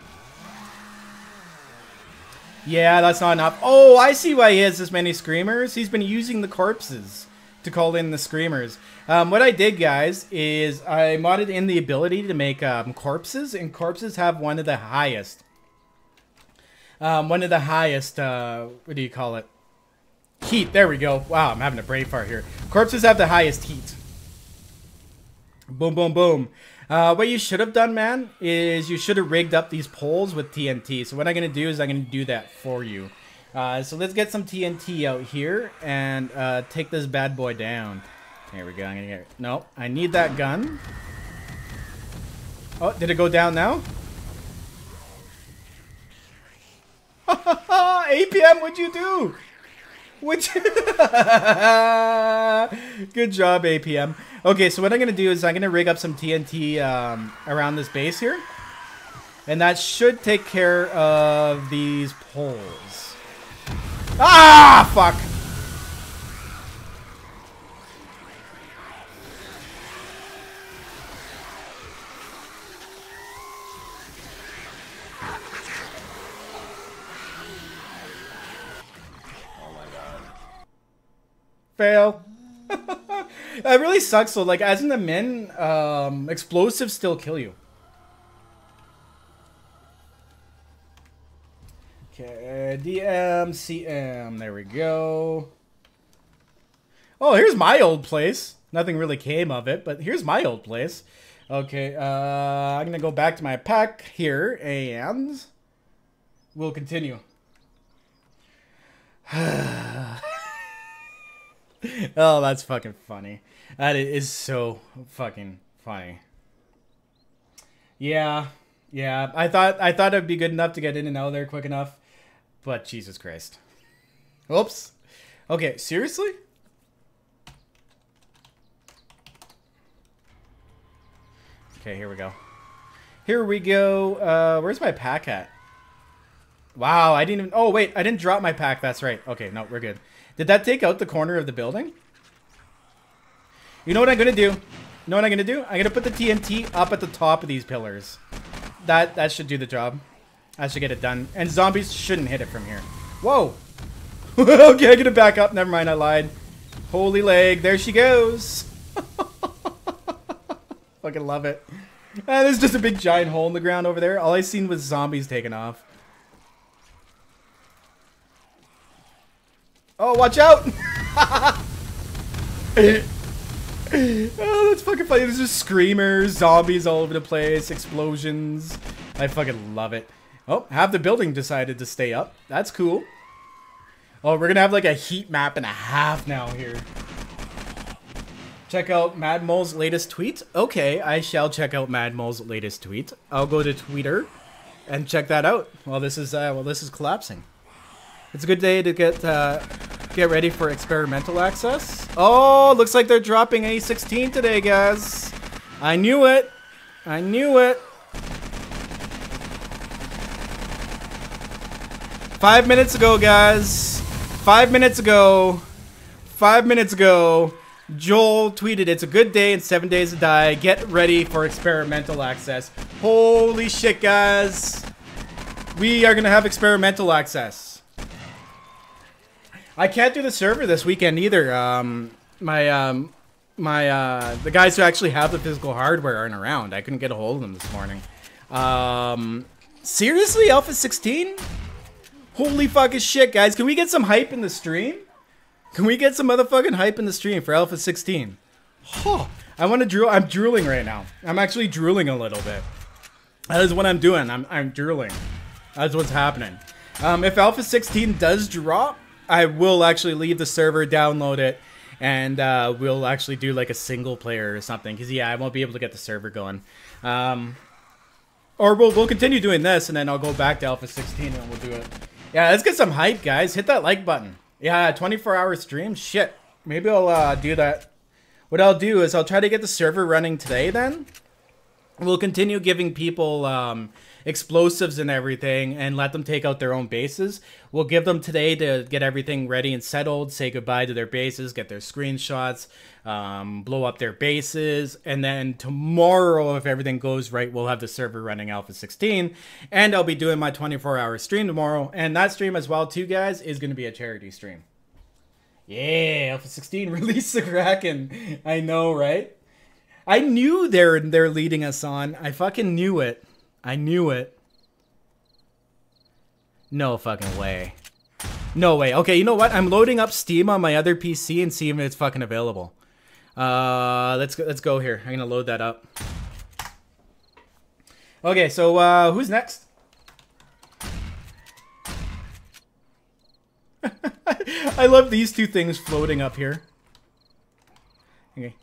Yeah, that's not enough. Oh, I see why he has this many screamers. He's been using the corpses to call in the screamers. Um, what I did, guys, is I modded in the ability to make um, corpses, and corpses have one of the highest. Um, one of the highest, uh, what do you call it? Heat, there we go. Wow, I'm having a brave fart here. Corpses have the highest heat. Boom, boom, boom. Uh, what you should have done, man, is you should have rigged up these poles with TNT. So what I'm going to do is I'm going to do that for you. Uh, so let's get some TNT out here and uh, take this bad boy down. There we go. I'm gonna get. No, I need that gun. Oh, did it go down now? APM, what'd you do? You? Good job, APM. Okay, so what I'm gonna do is I'm gonna rig up some TNT um, around this base here, and that should take care of these poles. Ah, fuck! Fail. that really sucks though. Like as in the min, um, explosives still kill you. Okay, DM, CM. There we go. Oh, here's my old place. Nothing really came of it, but here's my old place. Okay, uh, I'm gonna go back to my pack here, and we'll continue. oh, that's fucking funny. That is so fucking funny. Yeah, yeah. I thought I thought it'd be good enough to get in and out there quick enough, but Jesus Christ. Oops. Okay, seriously? Okay, here we go. Here we go. Uh, where's my pack at? Wow, I didn't even... Oh, wait, I didn't drop my pack. That's right. Okay, no, we're good. Did that take out the corner of the building? You know what I'm to do? You know what I'm to do? I'm to put the TNT up at the top of these pillars. That that should do the job. I should get it done. And zombies shouldn't hit it from here. Whoa. okay, I'm going to back up. Never mind, I lied. Holy leg. There she goes. Fucking love it. Uh, there's just a big giant hole in the ground over there. All I seen was zombies taking off. Oh, watch out! oh, that's fucking funny. There's just screamers, zombies all over the place, explosions. I fucking love it. Oh, half the building decided to stay up. That's cool. Oh, we're gonna have like a heat map and a half now here. Check out Madmole's latest tweet. Okay, I shall check out Madmole's latest tweet. I'll go to Twitter and check that out while this is uh, while this is collapsing. It's a good day to get uh, get ready for experimental access. Oh, looks like they're dropping A16 today, guys. I knew it. I knew it. Five minutes ago, guys. Five minutes ago. Five minutes ago. Joel tweeted, it's a good day and seven days to die. Get ready for experimental access. Holy shit, guys. We are going to have experimental access. I can't do the server this weekend either. Um, my, um, my, uh, the guys who actually have the physical hardware aren't around. I couldn't get a hold of them this morning. Um, seriously? Alpha 16? Holy fucking shit, guys. Can we get some hype in the stream? Can we get some motherfucking hype in the stream for Alpha 16? Huh. I want to drool. I'm drooling right now. I'm actually drooling a little bit. That is what I'm doing. I'm, I'm drooling. That's what's happening. Um, if Alpha 16 does drop, I will actually leave the server, download it, and uh, we'll actually do like a single player or something. Because, yeah, I won't be able to get the server going. Um, or we'll, we'll continue doing this, and then I'll go back to Alpha 16 and we'll do it. Yeah, let's get some hype, guys. Hit that like button. Yeah, 24 hour stream. Shit. Maybe I'll uh, do that. What I'll do is I'll try to get the server running today then. We'll continue giving people um, explosives and everything and let them take out their own bases. We'll give them today to get everything ready and settled, say goodbye to their bases, get their screenshots, um, blow up their bases, and then tomorrow, if everything goes right, we'll have the server running Alpha 16, and I'll be doing my 24-hour stream tomorrow, and that stream as well, too, guys, is going to be a charity stream. Yeah, Alpha 16 release the Kraken. I know, right? I knew they're they're leading us on. I fucking knew it. I knew it. No fucking way. No way. Okay, you know what? I'm loading up Steam on my other PC and seeing if it's fucking available. Uh, let's go, let's go here. I'm gonna load that up. Okay, so uh, who's next? I love these two things floating up here. Okay.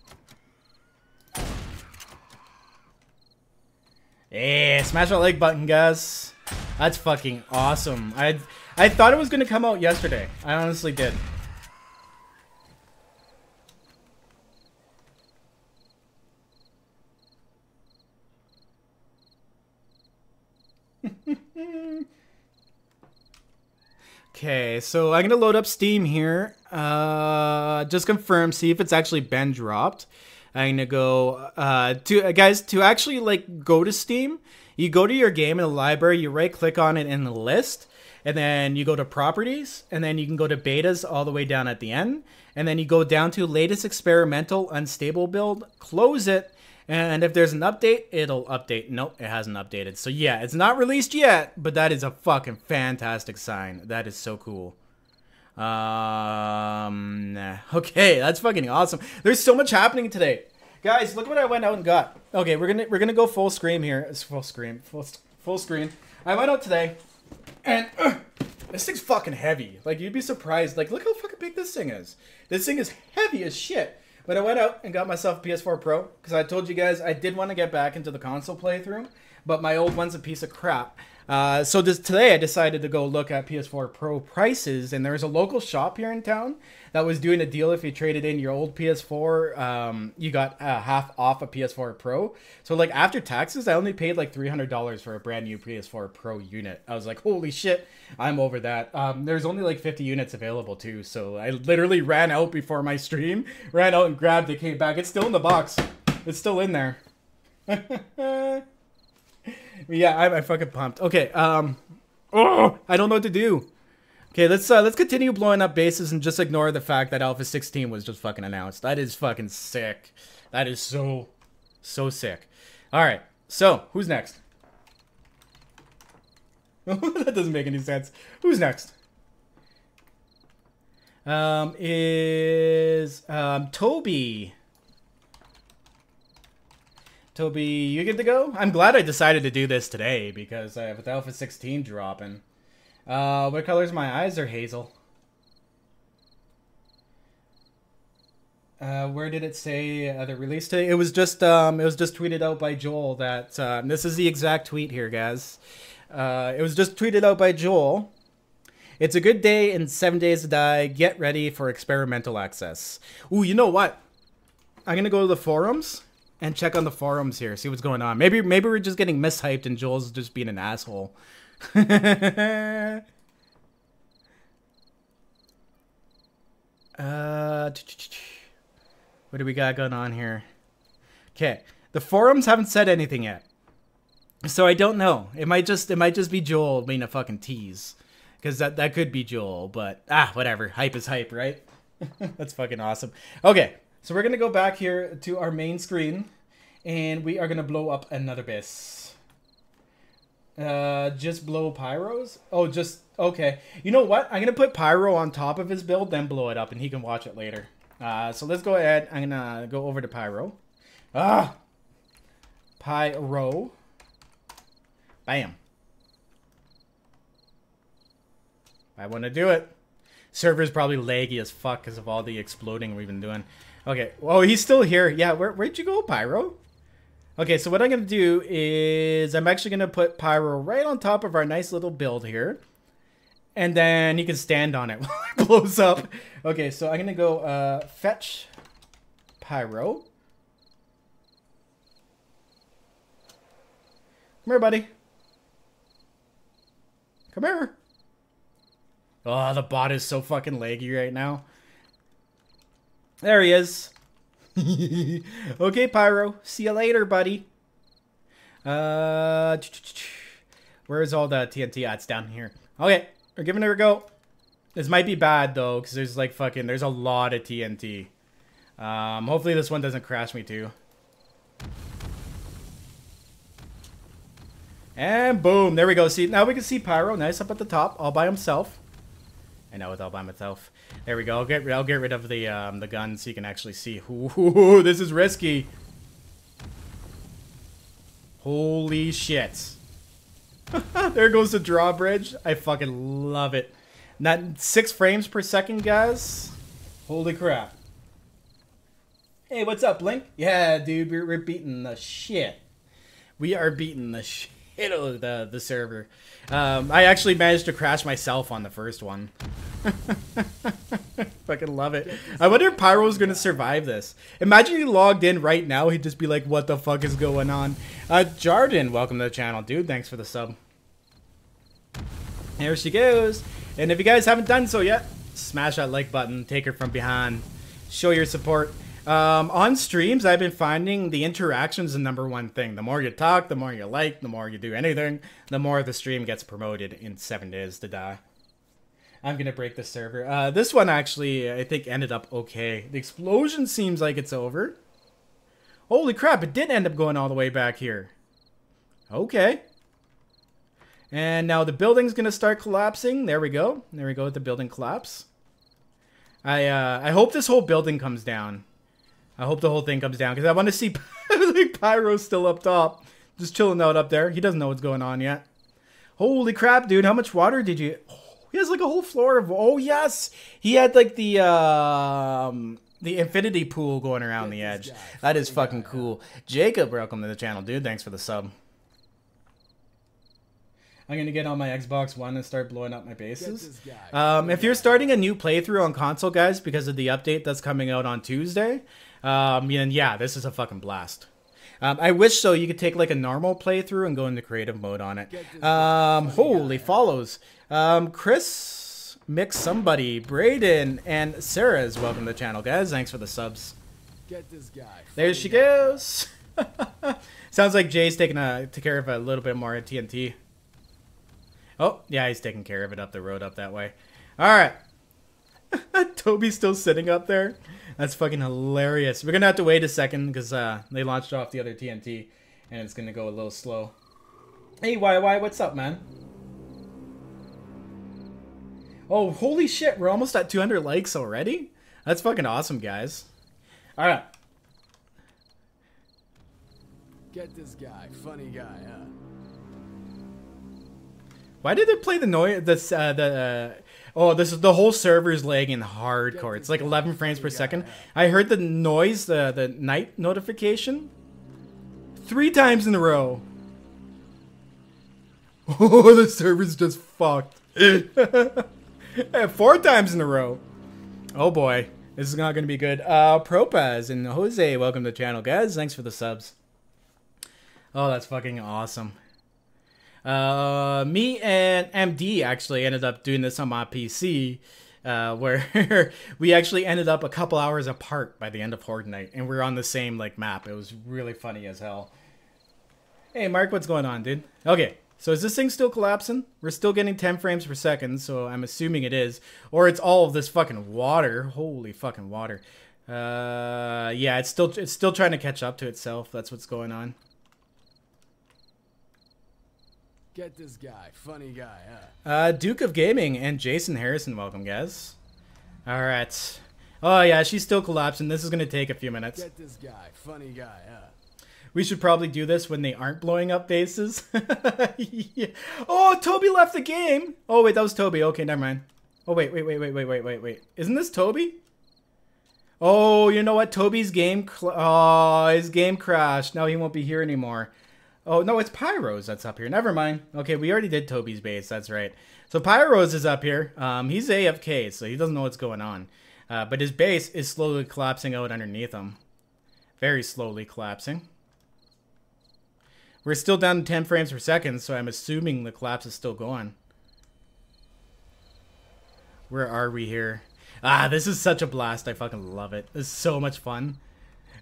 Yeah, smash that like button, guys. That's fucking awesome. I I thought it was gonna come out yesterday. I honestly did. okay, so I'm gonna load up Steam here. Uh, just confirm, see if it's actually been dropped. I'm gonna go uh, to uh, guys to actually like go to Steam. You go to your game in the library. You right click on it in the list, and then you go to properties, and then you can go to betas all the way down at the end, and then you go down to latest experimental unstable build. Close it, and if there's an update, it'll update. Nope, it hasn't updated. So yeah, it's not released yet, but that is a fucking fantastic sign. That is so cool. Um, okay, that's fucking awesome. There's so much happening today. Guys, look what I went out and got. Okay, we're gonna we're gonna go full screen here. It's full screen, full full screen. I went out today, and uh, this thing's fucking heavy. Like you'd be surprised. Like look how fucking big this thing is. This thing is heavy as shit. But I went out and got myself PS4 Pro because I told you guys I did want to get back into the console playthrough, but my old one's a piece of crap. Uh, so this, today I decided to go look at PS4 Pro prices, and there's a local shop here in town that was doing a deal. If you traded in your old PS4, um, you got uh, half off a PS4 Pro. So like after taxes, I only paid like three hundred dollars for a brand new PS4 Pro unit. I was like, holy shit, I'm over that. Um, there's only like 50 units available too, so I literally ran out before my stream, ran out and grabbed it, came back. It's still in the box. It's still in there. yeah, I'm, I'm fucking pumped. Okay, um, oh, I don't know what to do. Okay, let's uh, let's continue blowing up bases and just ignore the fact that Alpha 16 was just fucking announced. That is fucking sick. That is so, so sick. All right, so who's next? that doesn't make any sense. Who's next? Um, is um Toby. Toby, you good to go? I'm glad I decided to do this today because uh, with Alpha 16 dropping. Uh, what color's my eyes are hazel? Uh, where did it say uh, the release date? It was just um, it was just tweeted out by Joel that uh, this is the exact tweet here, guys. Uh, it was just tweeted out by Joel It's a good day in seven days to die. Get ready for experimental access. Ooh, you know what? I'm gonna go to the forums and check on the forums here, see what's going on. Maybe maybe we're just getting mishyped and Joel's just being an asshole. uh, what do we got going on here? Okay, the forums haven't said anything yet, so I don't know. It might just it might just be Joel being a fucking tease, because that that could be Joel. But ah, whatever. Hype is hype, right? That's fucking awesome. Okay, so we're gonna go back here to our main screen, and we are gonna blow up another base. Uh, just blow pyros? Oh, just okay. You know what? I'm gonna put pyro on top of his build, then blow it up, and he can watch it later. Uh, so let's go ahead. I'm gonna go over to pyro. Ah, pyro. Bam. I want to do it. Server's probably laggy as fuck because of all the exploding we've been doing. Okay. Oh, he's still here. Yeah, where, where'd you go, Pyro? Okay, so what I'm going to do is I'm actually going to put Pyro right on top of our nice little build here. And then he can stand on it while it blows up. Okay, so I'm going to go uh, fetch Pyro. Come here, buddy. Come here. Oh, the bot is so fucking laggy right now. There he is. okay, Pyro. See you later, buddy. Uh, where's all the TNT ads down here? Okay, we're giving it a go. This might be bad though, because there's like fucking there's a lot of TNT. Um, hopefully this one doesn't crash me too. And boom, there we go. See, now we can see Pyro nice up at the top, all by himself. I know it's all by myself. There we go. I'll get I'll get rid of the um, the gun so you can actually see. Ooh, this is risky. Holy shit. there goes the drawbridge. I fucking love it. Not six frames per second, guys. Holy crap. Hey, what's up, Link? Yeah, dude, we're, we're beating the shit. We are beating the shit hit the the server. Um, I actually managed to crash myself on the first one. Fucking love it. I wonder if Pyro's gonna survive this. Imagine he logged in right now, he'd just be like, "What the fuck is going on?" Uh, Jarden, welcome to the channel, dude. Thanks for the sub. There she goes. And if you guys haven't done so yet, smash that like button. Take her from behind. Show your support. Um, on streams, I've been finding the interaction's the number one thing. The more you talk, the more you like, the more you do anything, the more the stream gets promoted in seven days to die. I'm gonna break the server. Uh, this one actually, I think, ended up okay. The explosion seems like it's over. Holy crap, it did end up going all the way back here. Okay. And now the building's gonna start collapsing. There we go. There we go with the building collapse. I uh, I hope this whole building comes down. I hope the whole thing comes down because I want to see like Pyro still up top, just chilling out up there. He doesn't know what's going on yet. Holy crap, dude! How much water did you? Oh, he has like a whole floor of. Oh yes, he had like the um the infinity pool going around the edge. That is fucking cool. Jacob, welcome to the channel, dude. Thanks for the sub. I'm gonna get on my Xbox One and start blowing up my bases. Um, if you're starting a new playthrough on console, guys, because of the update that's coming out on Tuesday, um, and yeah, this is a fucking blast. Um, I wish so you could take like a normal playthrough and go into creative mode on it. Um, holy follows. Um, Chris, Mix Somebody, Braden, and Sarah is welcome to the channel, guys. Thanks for the subs. Get this guy. There she goes. Sounds like Jay's taking a take care of a little bit more TNT. Oh, yeah, he's taking care of it up the road up that way. All right. Toby's still sitting up there. That's fucking hilarious. We're gonna have to wait a second because uh, they launched off the other TNT, and it's gonna go a little slow. Hey, YY, what's up, man? Oh, holy shit! We're almost at 200 likes already. That's fucking awesome, guys. All right. Get this guy, funny guy, huh? Why did they play the noise? This uh, the uh, oh, this is the whole server is lagging hardcore. It's like 11 frames per second. I heard the noise, the the night notification, three times in a row. Oh, the server's just fucked. Four times in a row. Oh boy. This is not going to be good. Uh, Propaz and Jose, welcome to the channel, guys. Thanks for the subs. Oh, that's fucking awesome. Uh, me and MD actually ended up doing this on my PC, uh, where we actually ended up a couple hours apart by the end of Horde Night, and we are on the same like map. It was really funny as hell. Hey, Mark, what's going on, dude? Okay, so is this thing still collapsing? We're still getting 10 frames per second, so I'm assuming it is. Or it's all of this fucking water. Holy fucking water. Uh, yeah, it's still it's still trying to catch up to itself. That's what's going on. Get this guy, funny guy, huh? Uh, Duke of Gaming and Jason Harrison, welcome, guys. All right. Oh yeah, she's still collapsing. This is gonna take a few minutes. Get this guy, funny guy, huh? We should probably do this when they aren't blowing up bases. yeah. Oh, Toby left the game. Oh wait, that was Toby. Okay, never mind. Oh wait, wait, wait, wait, wait, wait, wait, wait. Isn't this Toby? Oh, you know what? Toby's game. oh, his game crashed. Now he won't be here anymore. Oh, no, it's Pyros that's up here. Never mind. Okay, we already did Toby's base. That's right. So Pyros is up here. Um, he's AFK, so he doesn't know what's going on. Uh, but his base is slowly collapsing out underneath him. Very slowly collapsing. We're still down to 10 frames per second, so I'm assuming the collapse is still going. Where are we here? Ah, this is such a blast. I fucking love it. It's so much fun.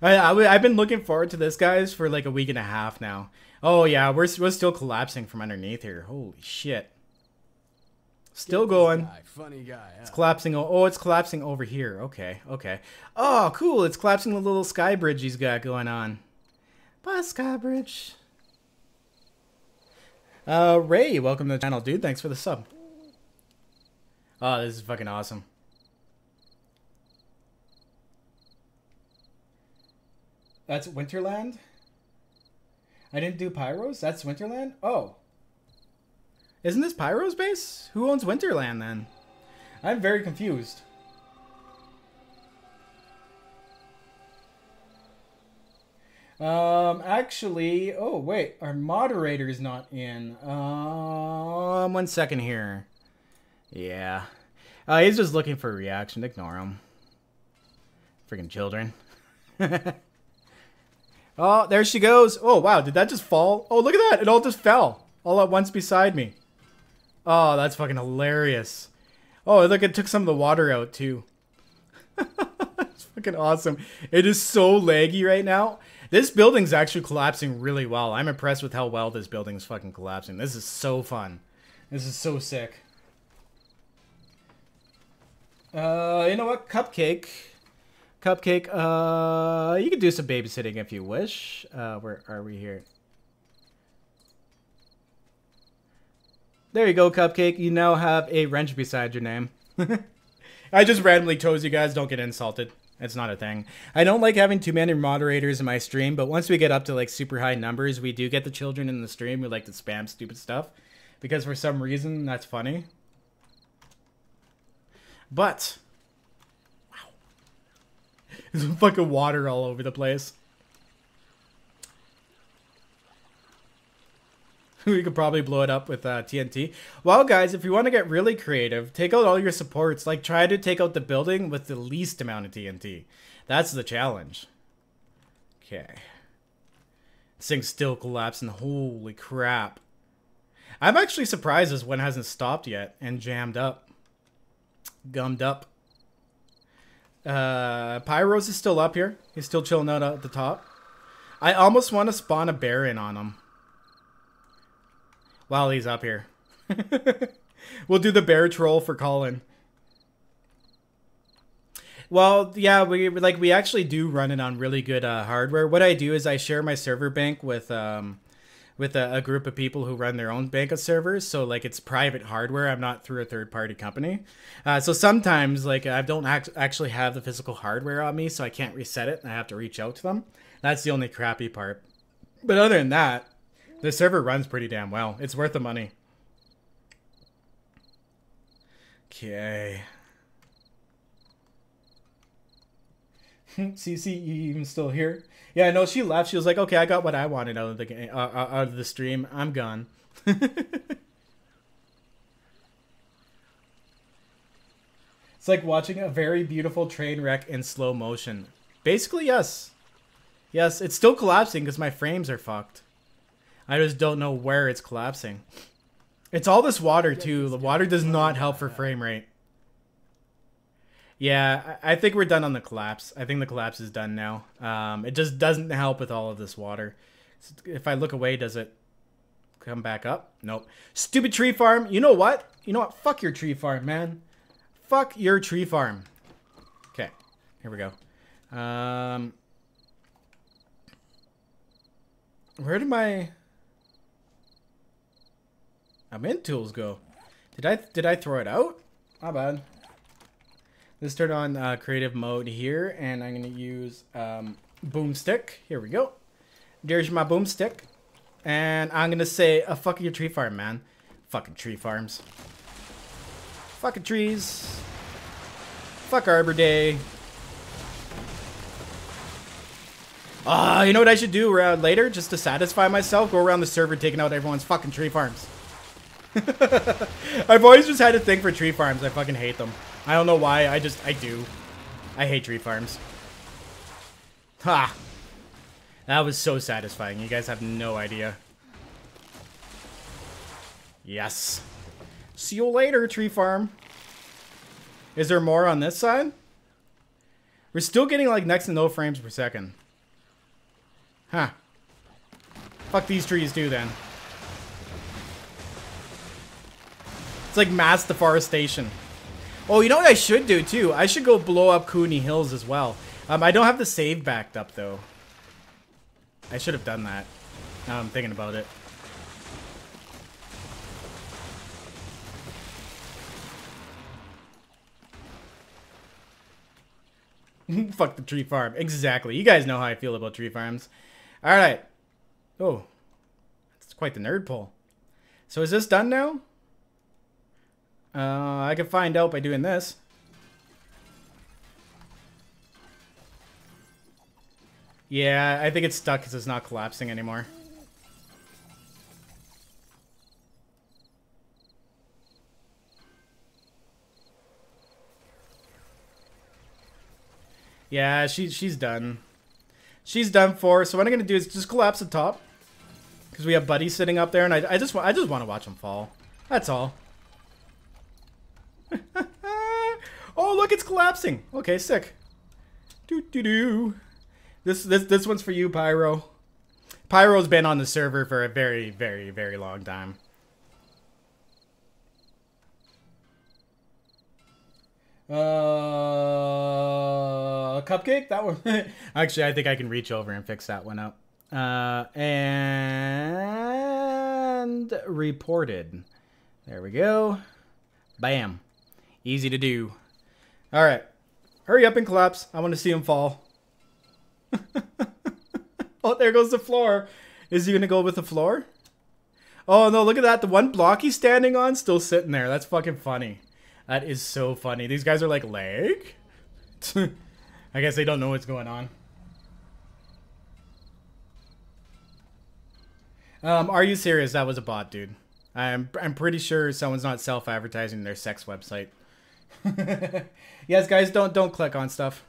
I, I, have been looking forward to this, guys, for like a week and a half now. Oh yeah, we're we're still collapsing from underneath here. Holy shit. Still going. Guy, funny guy. Huh? It's collapsing. Oh, it's collapsing over here. Okay, okay. Oh, cool. It's collapsing the little sky bridge he's got going on. Bye, sky bridge. Uh, Ray, welcome to the channel, dude. Thanks for the sub. Oh, this is fucking awesome. That's Winterland? I didn't do Pyros? That's Winterland? Oh. Isn't this Pyro's base? Who owns Winterland then? I'm very confused. Um, actually, oh wait, our moderator is not in. Um, one second here. Yeah. Uh, he's just looking for a reaction. Ignore him. Freaking children. Oh, there she goes. Oh, wow. Did that just fall? Oh, look at that. It all just fell all at once beside me. Oh, that's fucking hilarious. Oh, look, it took some of the water out too. it's fucking awesome. It is so laggy right now. This building's actually collapsing really well. I'm impressed with how well this building's fucking collapsing. This is so fun. This is so sick. Uh, you know what? Cupcake. Cupcake, uh, you can do some babysitting if you wish. Uh, where are we here? There you go, Cupcake. You now have a wrench beside your name. I just randomly chose you guys. Don't get insulted. It's not a thing. I don't like having too many moderators in my stream, but once we get up to like super high numbers, we do get the children in the stream who like to spam stupid stuff. Because for some reason, that's funny. But there's fucking water all over the place. we could probably blow it up with uh, TNT. Well, guys, if you want to get really creative, take out all your supports. Like, try to take out the building with the least amount of TNT. That's the challenge. Okay. This thing's still collapsing. Holy crap. I'm actually surprised this one hasn't stopped yet and jammed up. Gummed up. Uh, Pyros is still up here. He's still chilling out at the top. I almost want to spawn a Baron on him. While he's up here. we'll do the bear troll for Colin. Well, yeah, we like we actually do run it on really good uh, hardware. What I do is I share my server bank with um, with a, a, group of people who run their own bank of servers. So like it's private hardware. I'm not through a third party company. Uh, so sometimes like I don't act- actually have the physical hardware on me, so I can't reset it, and I have to reach out to them. That's the only crappy part. But other than that, the server runs pretty damn well. It's worth the money. Okay. CC, you even still here? Yeah, no, she left. She was like, "Okay, I got what I wanted out of the game, uh, uh, out of the stream. I'm gone." It's like watching a very beautiful train wreck in slow motion. Basically, yes. Yes, it's still collapsing because my frames are fucked. I just don't know where it's collapsing. It's all this water, too. The water does not help for frame rate. Yeah, I think we're done on the collapse. I think the collapse is done now. Um, it just doesn't help with all of this water. If I look away, does it come back up? Nope. Stupid tree farm. You know what? You know what? Fuck your tree farm, man. Fuck your tree farm. Okay, here we go. Um, where did my mint tools go? Did I did I throw it out? Not bad. Let's turn on uh, creative mode here, and I'm gonna use um, boomstick. Here we go. There's my boomstick, and I'm gonna say, uh, "Fuck your tree farm, man. Fucking tree farms. Fucking trees. Fuck Arbor Day. Ah, uh, you know what I should do around later, just to satisfy myself? Go around the server taking out everyone's fucking tree farms. I've always just had a thing for tree farms. I fucking hate them. I don't know why. I just, I do. I hate tree farms. Ha! That was so satisfying. You guys have no idea. Yes. See you later, tree farm. Is there more on this side? We're still getting like next to no frames per second. Huh. Fuck these trees too then. It's like mass deforestation. Oh, you know what I should do too? I should go blow up Cooney Hills as well. Um, I don't have the save backed up though. I should have done that. Now I'm thinking about it. Fuck the tree farm. Exactly. You guys know how I feel about tree farms. Alright. Oh. It's quite the nerd pull. So is this done now? Uh, I can find out by doing this. Yeah, I think it's stuck because it's not collapsing anymore. Yeah, she, she's done. She's done for. So what I'm gonna do is just collapse the top, because we have Buddy sitting up there, and I, I just I just want to watch him fall. That's all. oh, look, it's collapsing. Okay, sick. Do do do. This this this one's for you, Pyro. Pyro's been on the server for a very very very long time. Uh, cupcake. That one. Actually, I think I can reach over and fix that one up. Uh, and reported. There we go. Bam. Easy to do. All right. Hurry up and collapse. I want to see him fall. oh, there goes the floor. Is he going to go with the floor? Oh, no, look at that. The one block he's standing on still sitting there. That's fucking funny. That is so funny. These guys are like, leg? I guess they don't know what's going on. Um, are you serious? That was a bot, dude. I'm I'm pretty sure someone's not self-advertising their sex website. yes, guys, don't don't click on stuff.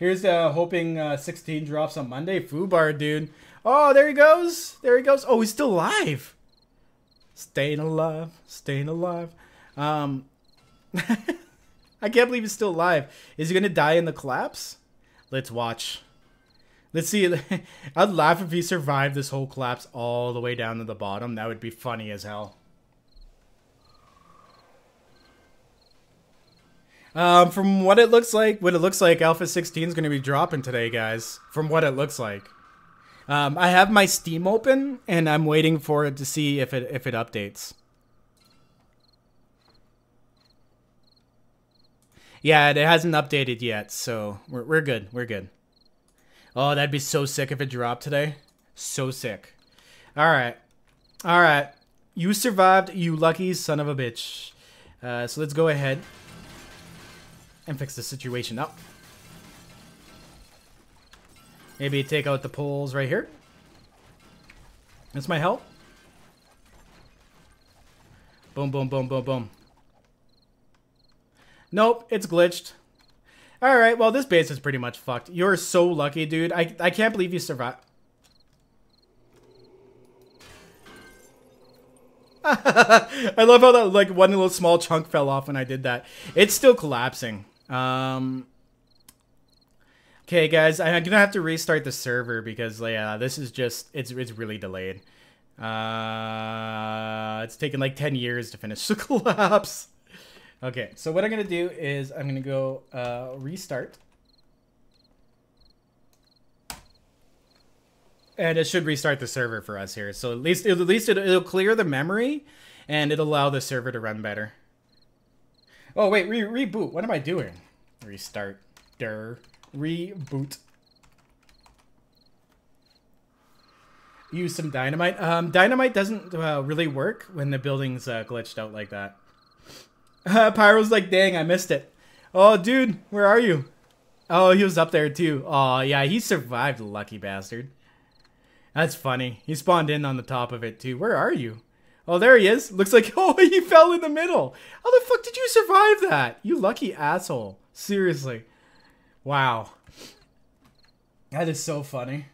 Here's uh, hoping uh, 16 drops on Monday. Fubar, dude. Oh, there he goes. There he goes. Oh, he's still alive. Staying alive. Staying alive. Um, I can't believe he's still alive. Is he going to die in the collapse? Let's watch. Let's see. I'd laugh if he survived this whole collapse all the way down to the bottom. That would be funny as hell. Um, from what it looks like, what it looks like, Alpha 16 is going to be dropping today, guys. From what it looks like. Um, I have my Steam open, and I'm waiting for it to see if it if it updates. Yeah, it hasn't updated yet, so we're, we're good. We're good. Oh, that'd be so sick if it dropped today. So sick. All right. All right. You survived, you lucky son of a bitch. Uh, so let's go ahead and fix the situation up. Maybe take out the poles right here. That's my help. Boom, boom, boom, boom, boom. Nope, it's glitched. Alright, well, this base is pretty much fucked. You're so lucky, dude. I, I can't believe you survived. I love how that, like, one little small chunk fell off when I did that. It's still collapsing. Um... Okay, guys, I'm gonna have to restart the server because, yeah, this is just, it's, it's really delayed. Uh, it's taken like 10 years to finish the collapse. Okay, so what I'm to do is I'm to go uh, restart. And it should restart the server for us here. So at least, at least it, it'll clear the memory and it'll allow the server to run better. Oh, wait, re reboot. What am I doing? Restart. Der. Reboot. Use some dynamite. Um, dynamite doesn't uh, really work when the building's uh, glitched out like that. Uh, Pyro's like, dang, I missed it. Oh, dude, where are you? Oh, he was up there too. Oh, yeah, he survived, lucky bastard. That's funny. He spawned in on the top of it too. Where are you? Oh, there he is. Looks like, oh, he fell in the middle. How the fuck did you survive that? You lucky asshole. Seriously. Wow. That is so funny.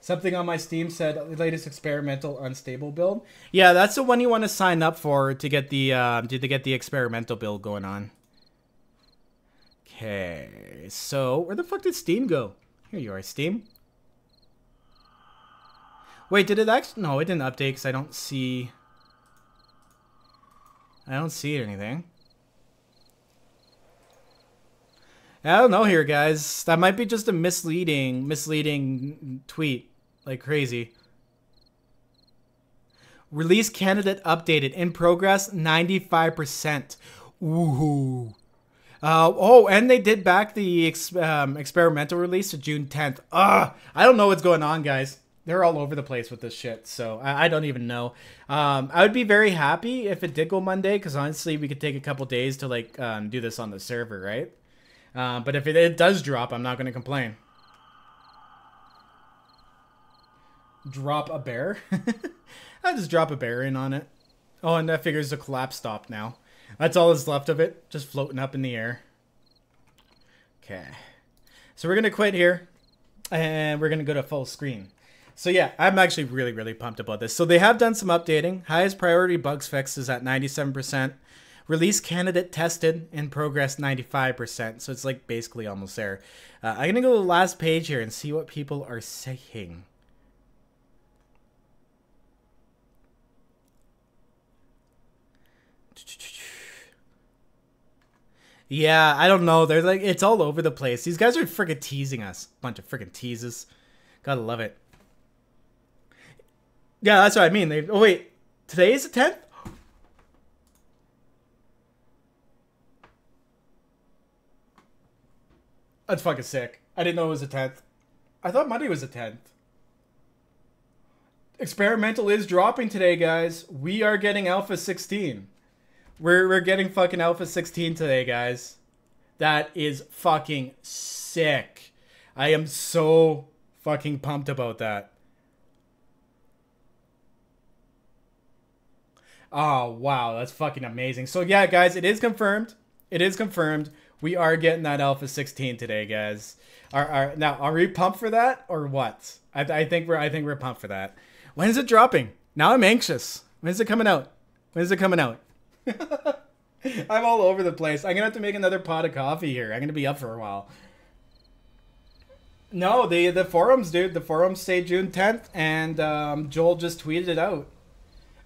Something on my Steam said latest experimental unstable build. Yeah, that's the one you want to sign up for to get the uh, to get the experimental build going on. Okay, so where the fuck did Steam go? Here you are, Steam. Wait, did it actually? No, it didn't update because I don't see. I don't see anything. I don't know here, guys. That might be just a misleading, misleading tweet like crazy. Release candidate updated. In progress, 95%. Ooh. Uh, oh, and they did back the ex um, experimental release to June 10th. Ugh, I don't know what's going on, guys. They're all over the place with this shit, so I, I don't even know. Um, I would be very happy if it did go Monday, because honestly, we could take a couple days to like um, do this on the server, right? Uh, but if it, it does drop, I'm not going to complain. drop a bear. I just drop a bear in on it. Oh, and that figures the collapse stop now. That's all that's left of it, just floating up in the air. Okay. So we're going to quit here, and we're going to go to full screen. So yeah, I'm actually really, really pumped about this. So they have done some updating. Highest priority bugs fixed is at 97%. Release candidate tested in progress 95%. So it's like basically almost there. Uh, I'm going to go to the last page here and see what people are saying. Yeah, I don't know. They're like it's all over the place. These guys are freaking teasing us. Bunch of freaking teases. Gotta love it. Yeah, that's what I mean. They oh wait, today is the tenth. That's fucking sick. I didn't know it was the tenth. I thought Monday was the tenth. Experimental is dropping today, guys. We are getting Alpha 16. We're we're getting fucking Alpha 16 today, guys. That is fucking sick. I am so fucking pumped about that. Oh, wow, that's fucking amazing. So yeah, guys, it is confirmed. It is confirmed. We are getting that Alpha 16 today, guys. Are, are now are we pumped for that or what? I, I think we're I think we're pumped for that. When is it dropping? Now I'm anxious. When is it coming out? When is it coming out? I'm all over the place. I'm gonna have to make another pot of coffee here. I'm gonna be up for a while. No, the the forums, dude. The forums say June 10th, and um, Joel just tweeted it out.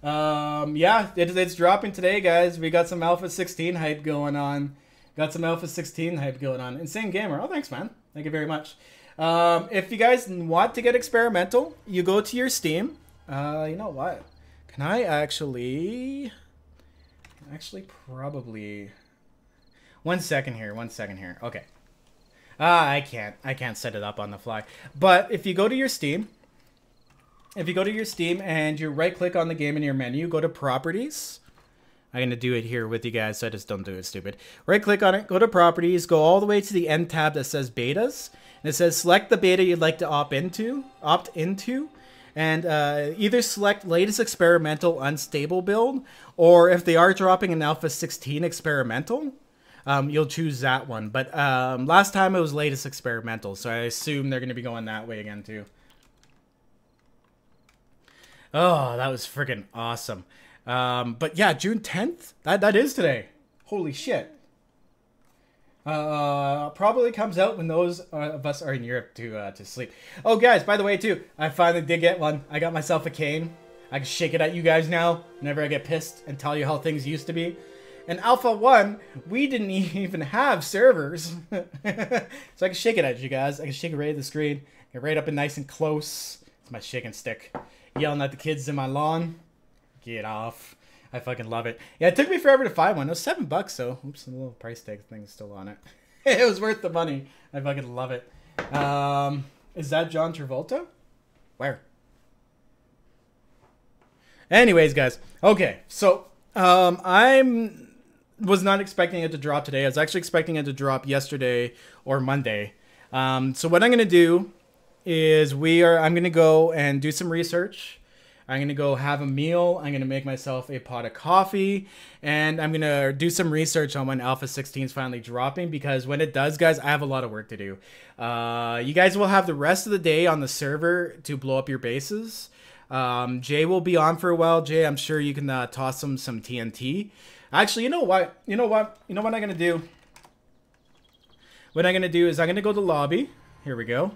Um, yeah, it, it's dropping today, guys. We got some Alpha 16 hype going on. Got some Alpha 16 hype going on. Insane Gamer. Oh, thanks, man. Thank you very much. Um, if you guys want to get experimental, you go to your Steam. Uh, you know what? Can I actually... Actually, probably... One second here, one second here. Okay. Ah, I can't. I can't set it up on the fly. But if you go to your Steam, if you go to your Steam and you right-click on the game in your menu, go to Properties. I'm going to do it here with you guys, so I just don't do it stupid. Right-click on it, go to Properties, go all the way to the end tab that says Betas. And it says select the beta you'd like to opt into, opt into, and uh, either select latest experimental unstable build, or if they are dropping an Alpha 16 experimental, um, you'll choose that one. But um, last time it was latest experimental, so I assume they're going to be going that way again too. Oh, that was freaking awesome. Um, but yeah, June 10th, that, that is today. Holy shit. Uh, probably comes out when those of us are in Europe to uh, to sleep. Oh, guys, by the way, too, I finally did get one. I got myself a cane. I can shake it at you guys now whenever I get pissed and tell you how things used to be. In Alpha 1, we didn't even have servers. so I can shake it at you guys. I can shake it right at the screen. Get right up and nice and close. It's my shaking stick. Yelling at the kids in my lawn. Get off. I fucking love it. Yeah, it took me forever to find one. It was seven bucks, so oops, the little price tag thing is still on it. it was worth the money. I fucking love it. Um, is that John Travolta? Where? Anyways, guys. Okay, so um, I'm was not expecting it to drop today. I was actually expecting it to drop yesterday or Monday. Um, so what I'm gonna do is we are. I'm gonna go and do some research I'm gonna go have a meal. I'm gonna make myself a pot of coffee, and I'm gonna do some research on when Alpha 16 is finally dropping. Because when it does, guys, I have a lot of work to do. Uh, you guys will have the rest of the day on the server to blow up your bases. Um, Jay will be on for a while. Jay, I'm sure you can uh, toss him some TNT. Actually, you know what? You know what? You know what I'm gonna do? What I'm gonna do is I'm gonna go to lobby. Here we go.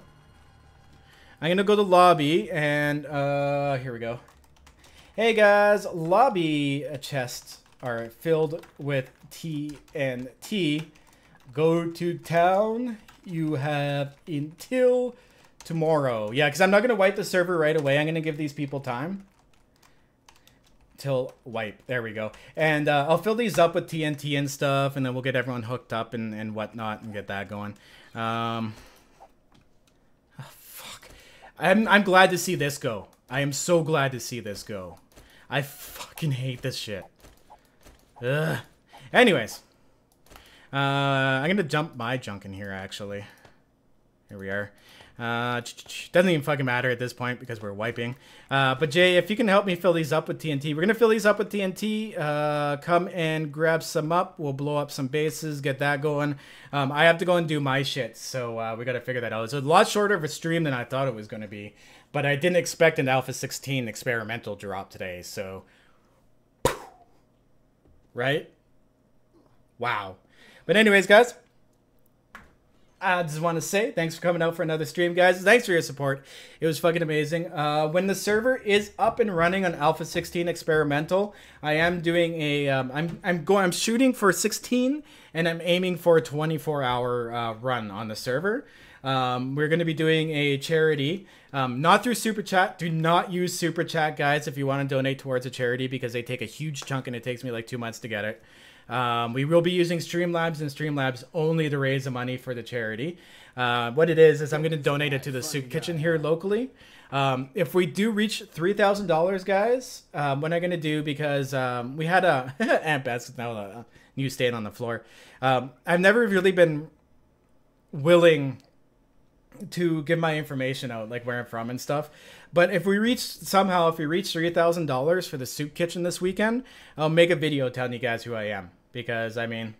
I'm gonna go to lobby and uh, here we go. Hey guys, lobby chests are filled with TNT. Go to town. You have until tomorrow. Yeah, because I'm not gonna wipe the server right away. I'm gonna give these people time till wipe. There we go. And uh, I'll fill these up with TNT and stuff, and then we'll get everyone hooked up and, and whatnot and get that going. Um, I'm I'm glad to see this go. I am so glad to see this go. I fucking hate this shit. Ugh. Anyways. Uh, I'm gonna jump my junk in here, actually. Here we are. Uh, doesn't even fucking matter at this point because we're wiping. Uh, but Jay, if you can help me fill these up with TNT, we're gonna fill these up with TNT. Uh, come and grab some up. We'll blow up some bases, get that going. Um, I have to go and do my shit, so uh, we gotta figure that out. It's a lot shorter of a stream than I thought it was gonna be, but I didn't expect an Alpha 16 experimental drop today, so. Right? Wow. But anyways, guys, I just want to say thanks for coming out for another stream, guys. Thanks for your support. It was fucking amazing. Uh, when the server is up and running on Alpha 16 experimental, I am doing a. am I'm I'm going. I'm shooting for 16, and I'm aiming for a 24 hour uh, run on the server. Um, we're going to be doing a charity, um, not through Super Chat. Do not use Super Chat, guys, if you want to donate towards a charity because they take a huge chunk and it takes me like two months to get it. Um, we will be using Streamlabs and Streamlabs only to raise the money for the charity. Uh, what it is is I'm going to donate it to the soup kitchen here locally. Um, if we do reach three thousand dollars, guys, um, what I'm going to do because um, we had a Aunt Beth's now a new stain on the floor. Um, I've never really been willing to give my information out, like where I'm from and stuff. But if we reach somehow, if we reach three thousand dollars for the soup kitchen this weekend, I'll make a video telling you guys who I am because I mean,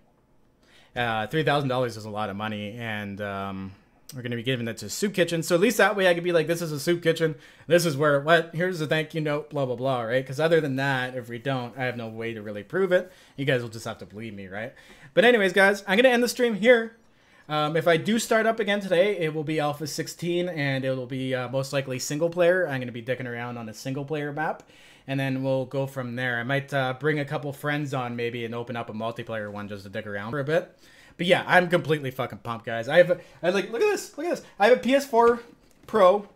uh, three thousand dollars is a lot of money, and um, we're gonna be giving it to Soup Kitchen. So at least that way I could be like, this is a Soup Kitchen. This is where what? Here's a thank you note. Blah blah blah. Right? Because other than that, if we don't, I have no way to really prove it. You guys will just have to believe me, right? But anyways, guys, I'm gonna end the stream here. Um, if I do start up again today, it will be Alpha 16, and it will be uh, most likely single player. I'm going to be dicking around on a single player map and then we'll go from there. I might uh, bring a couple friends on maybe and open up a multiplayer one just to dig around for a bit. But yeah, I'm completely fucking pumped, guys. I have, a, I like, look at this, look at this. I have a PS4 Pro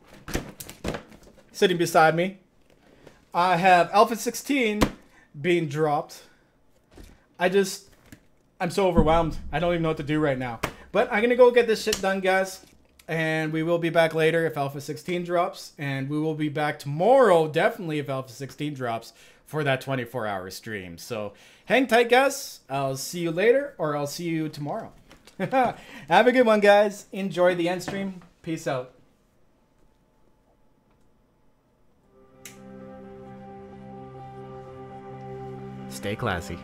sitting beside me. I have Alpha 16 being dropped. I just, I'm so overwhelmed. I don't even know what to do right now. But I'm gonna go get this shit done, guys and we will be back later if Alpha 16 drops. And we will be back tomorrow, definitely, if Alpha 16 drops for that 24 hour stream. So hang tight, guys. I'll see you later, or I'll see you tomorrow. Have a good one, guys. Enjoy the end stream. Peace out. Stay classy.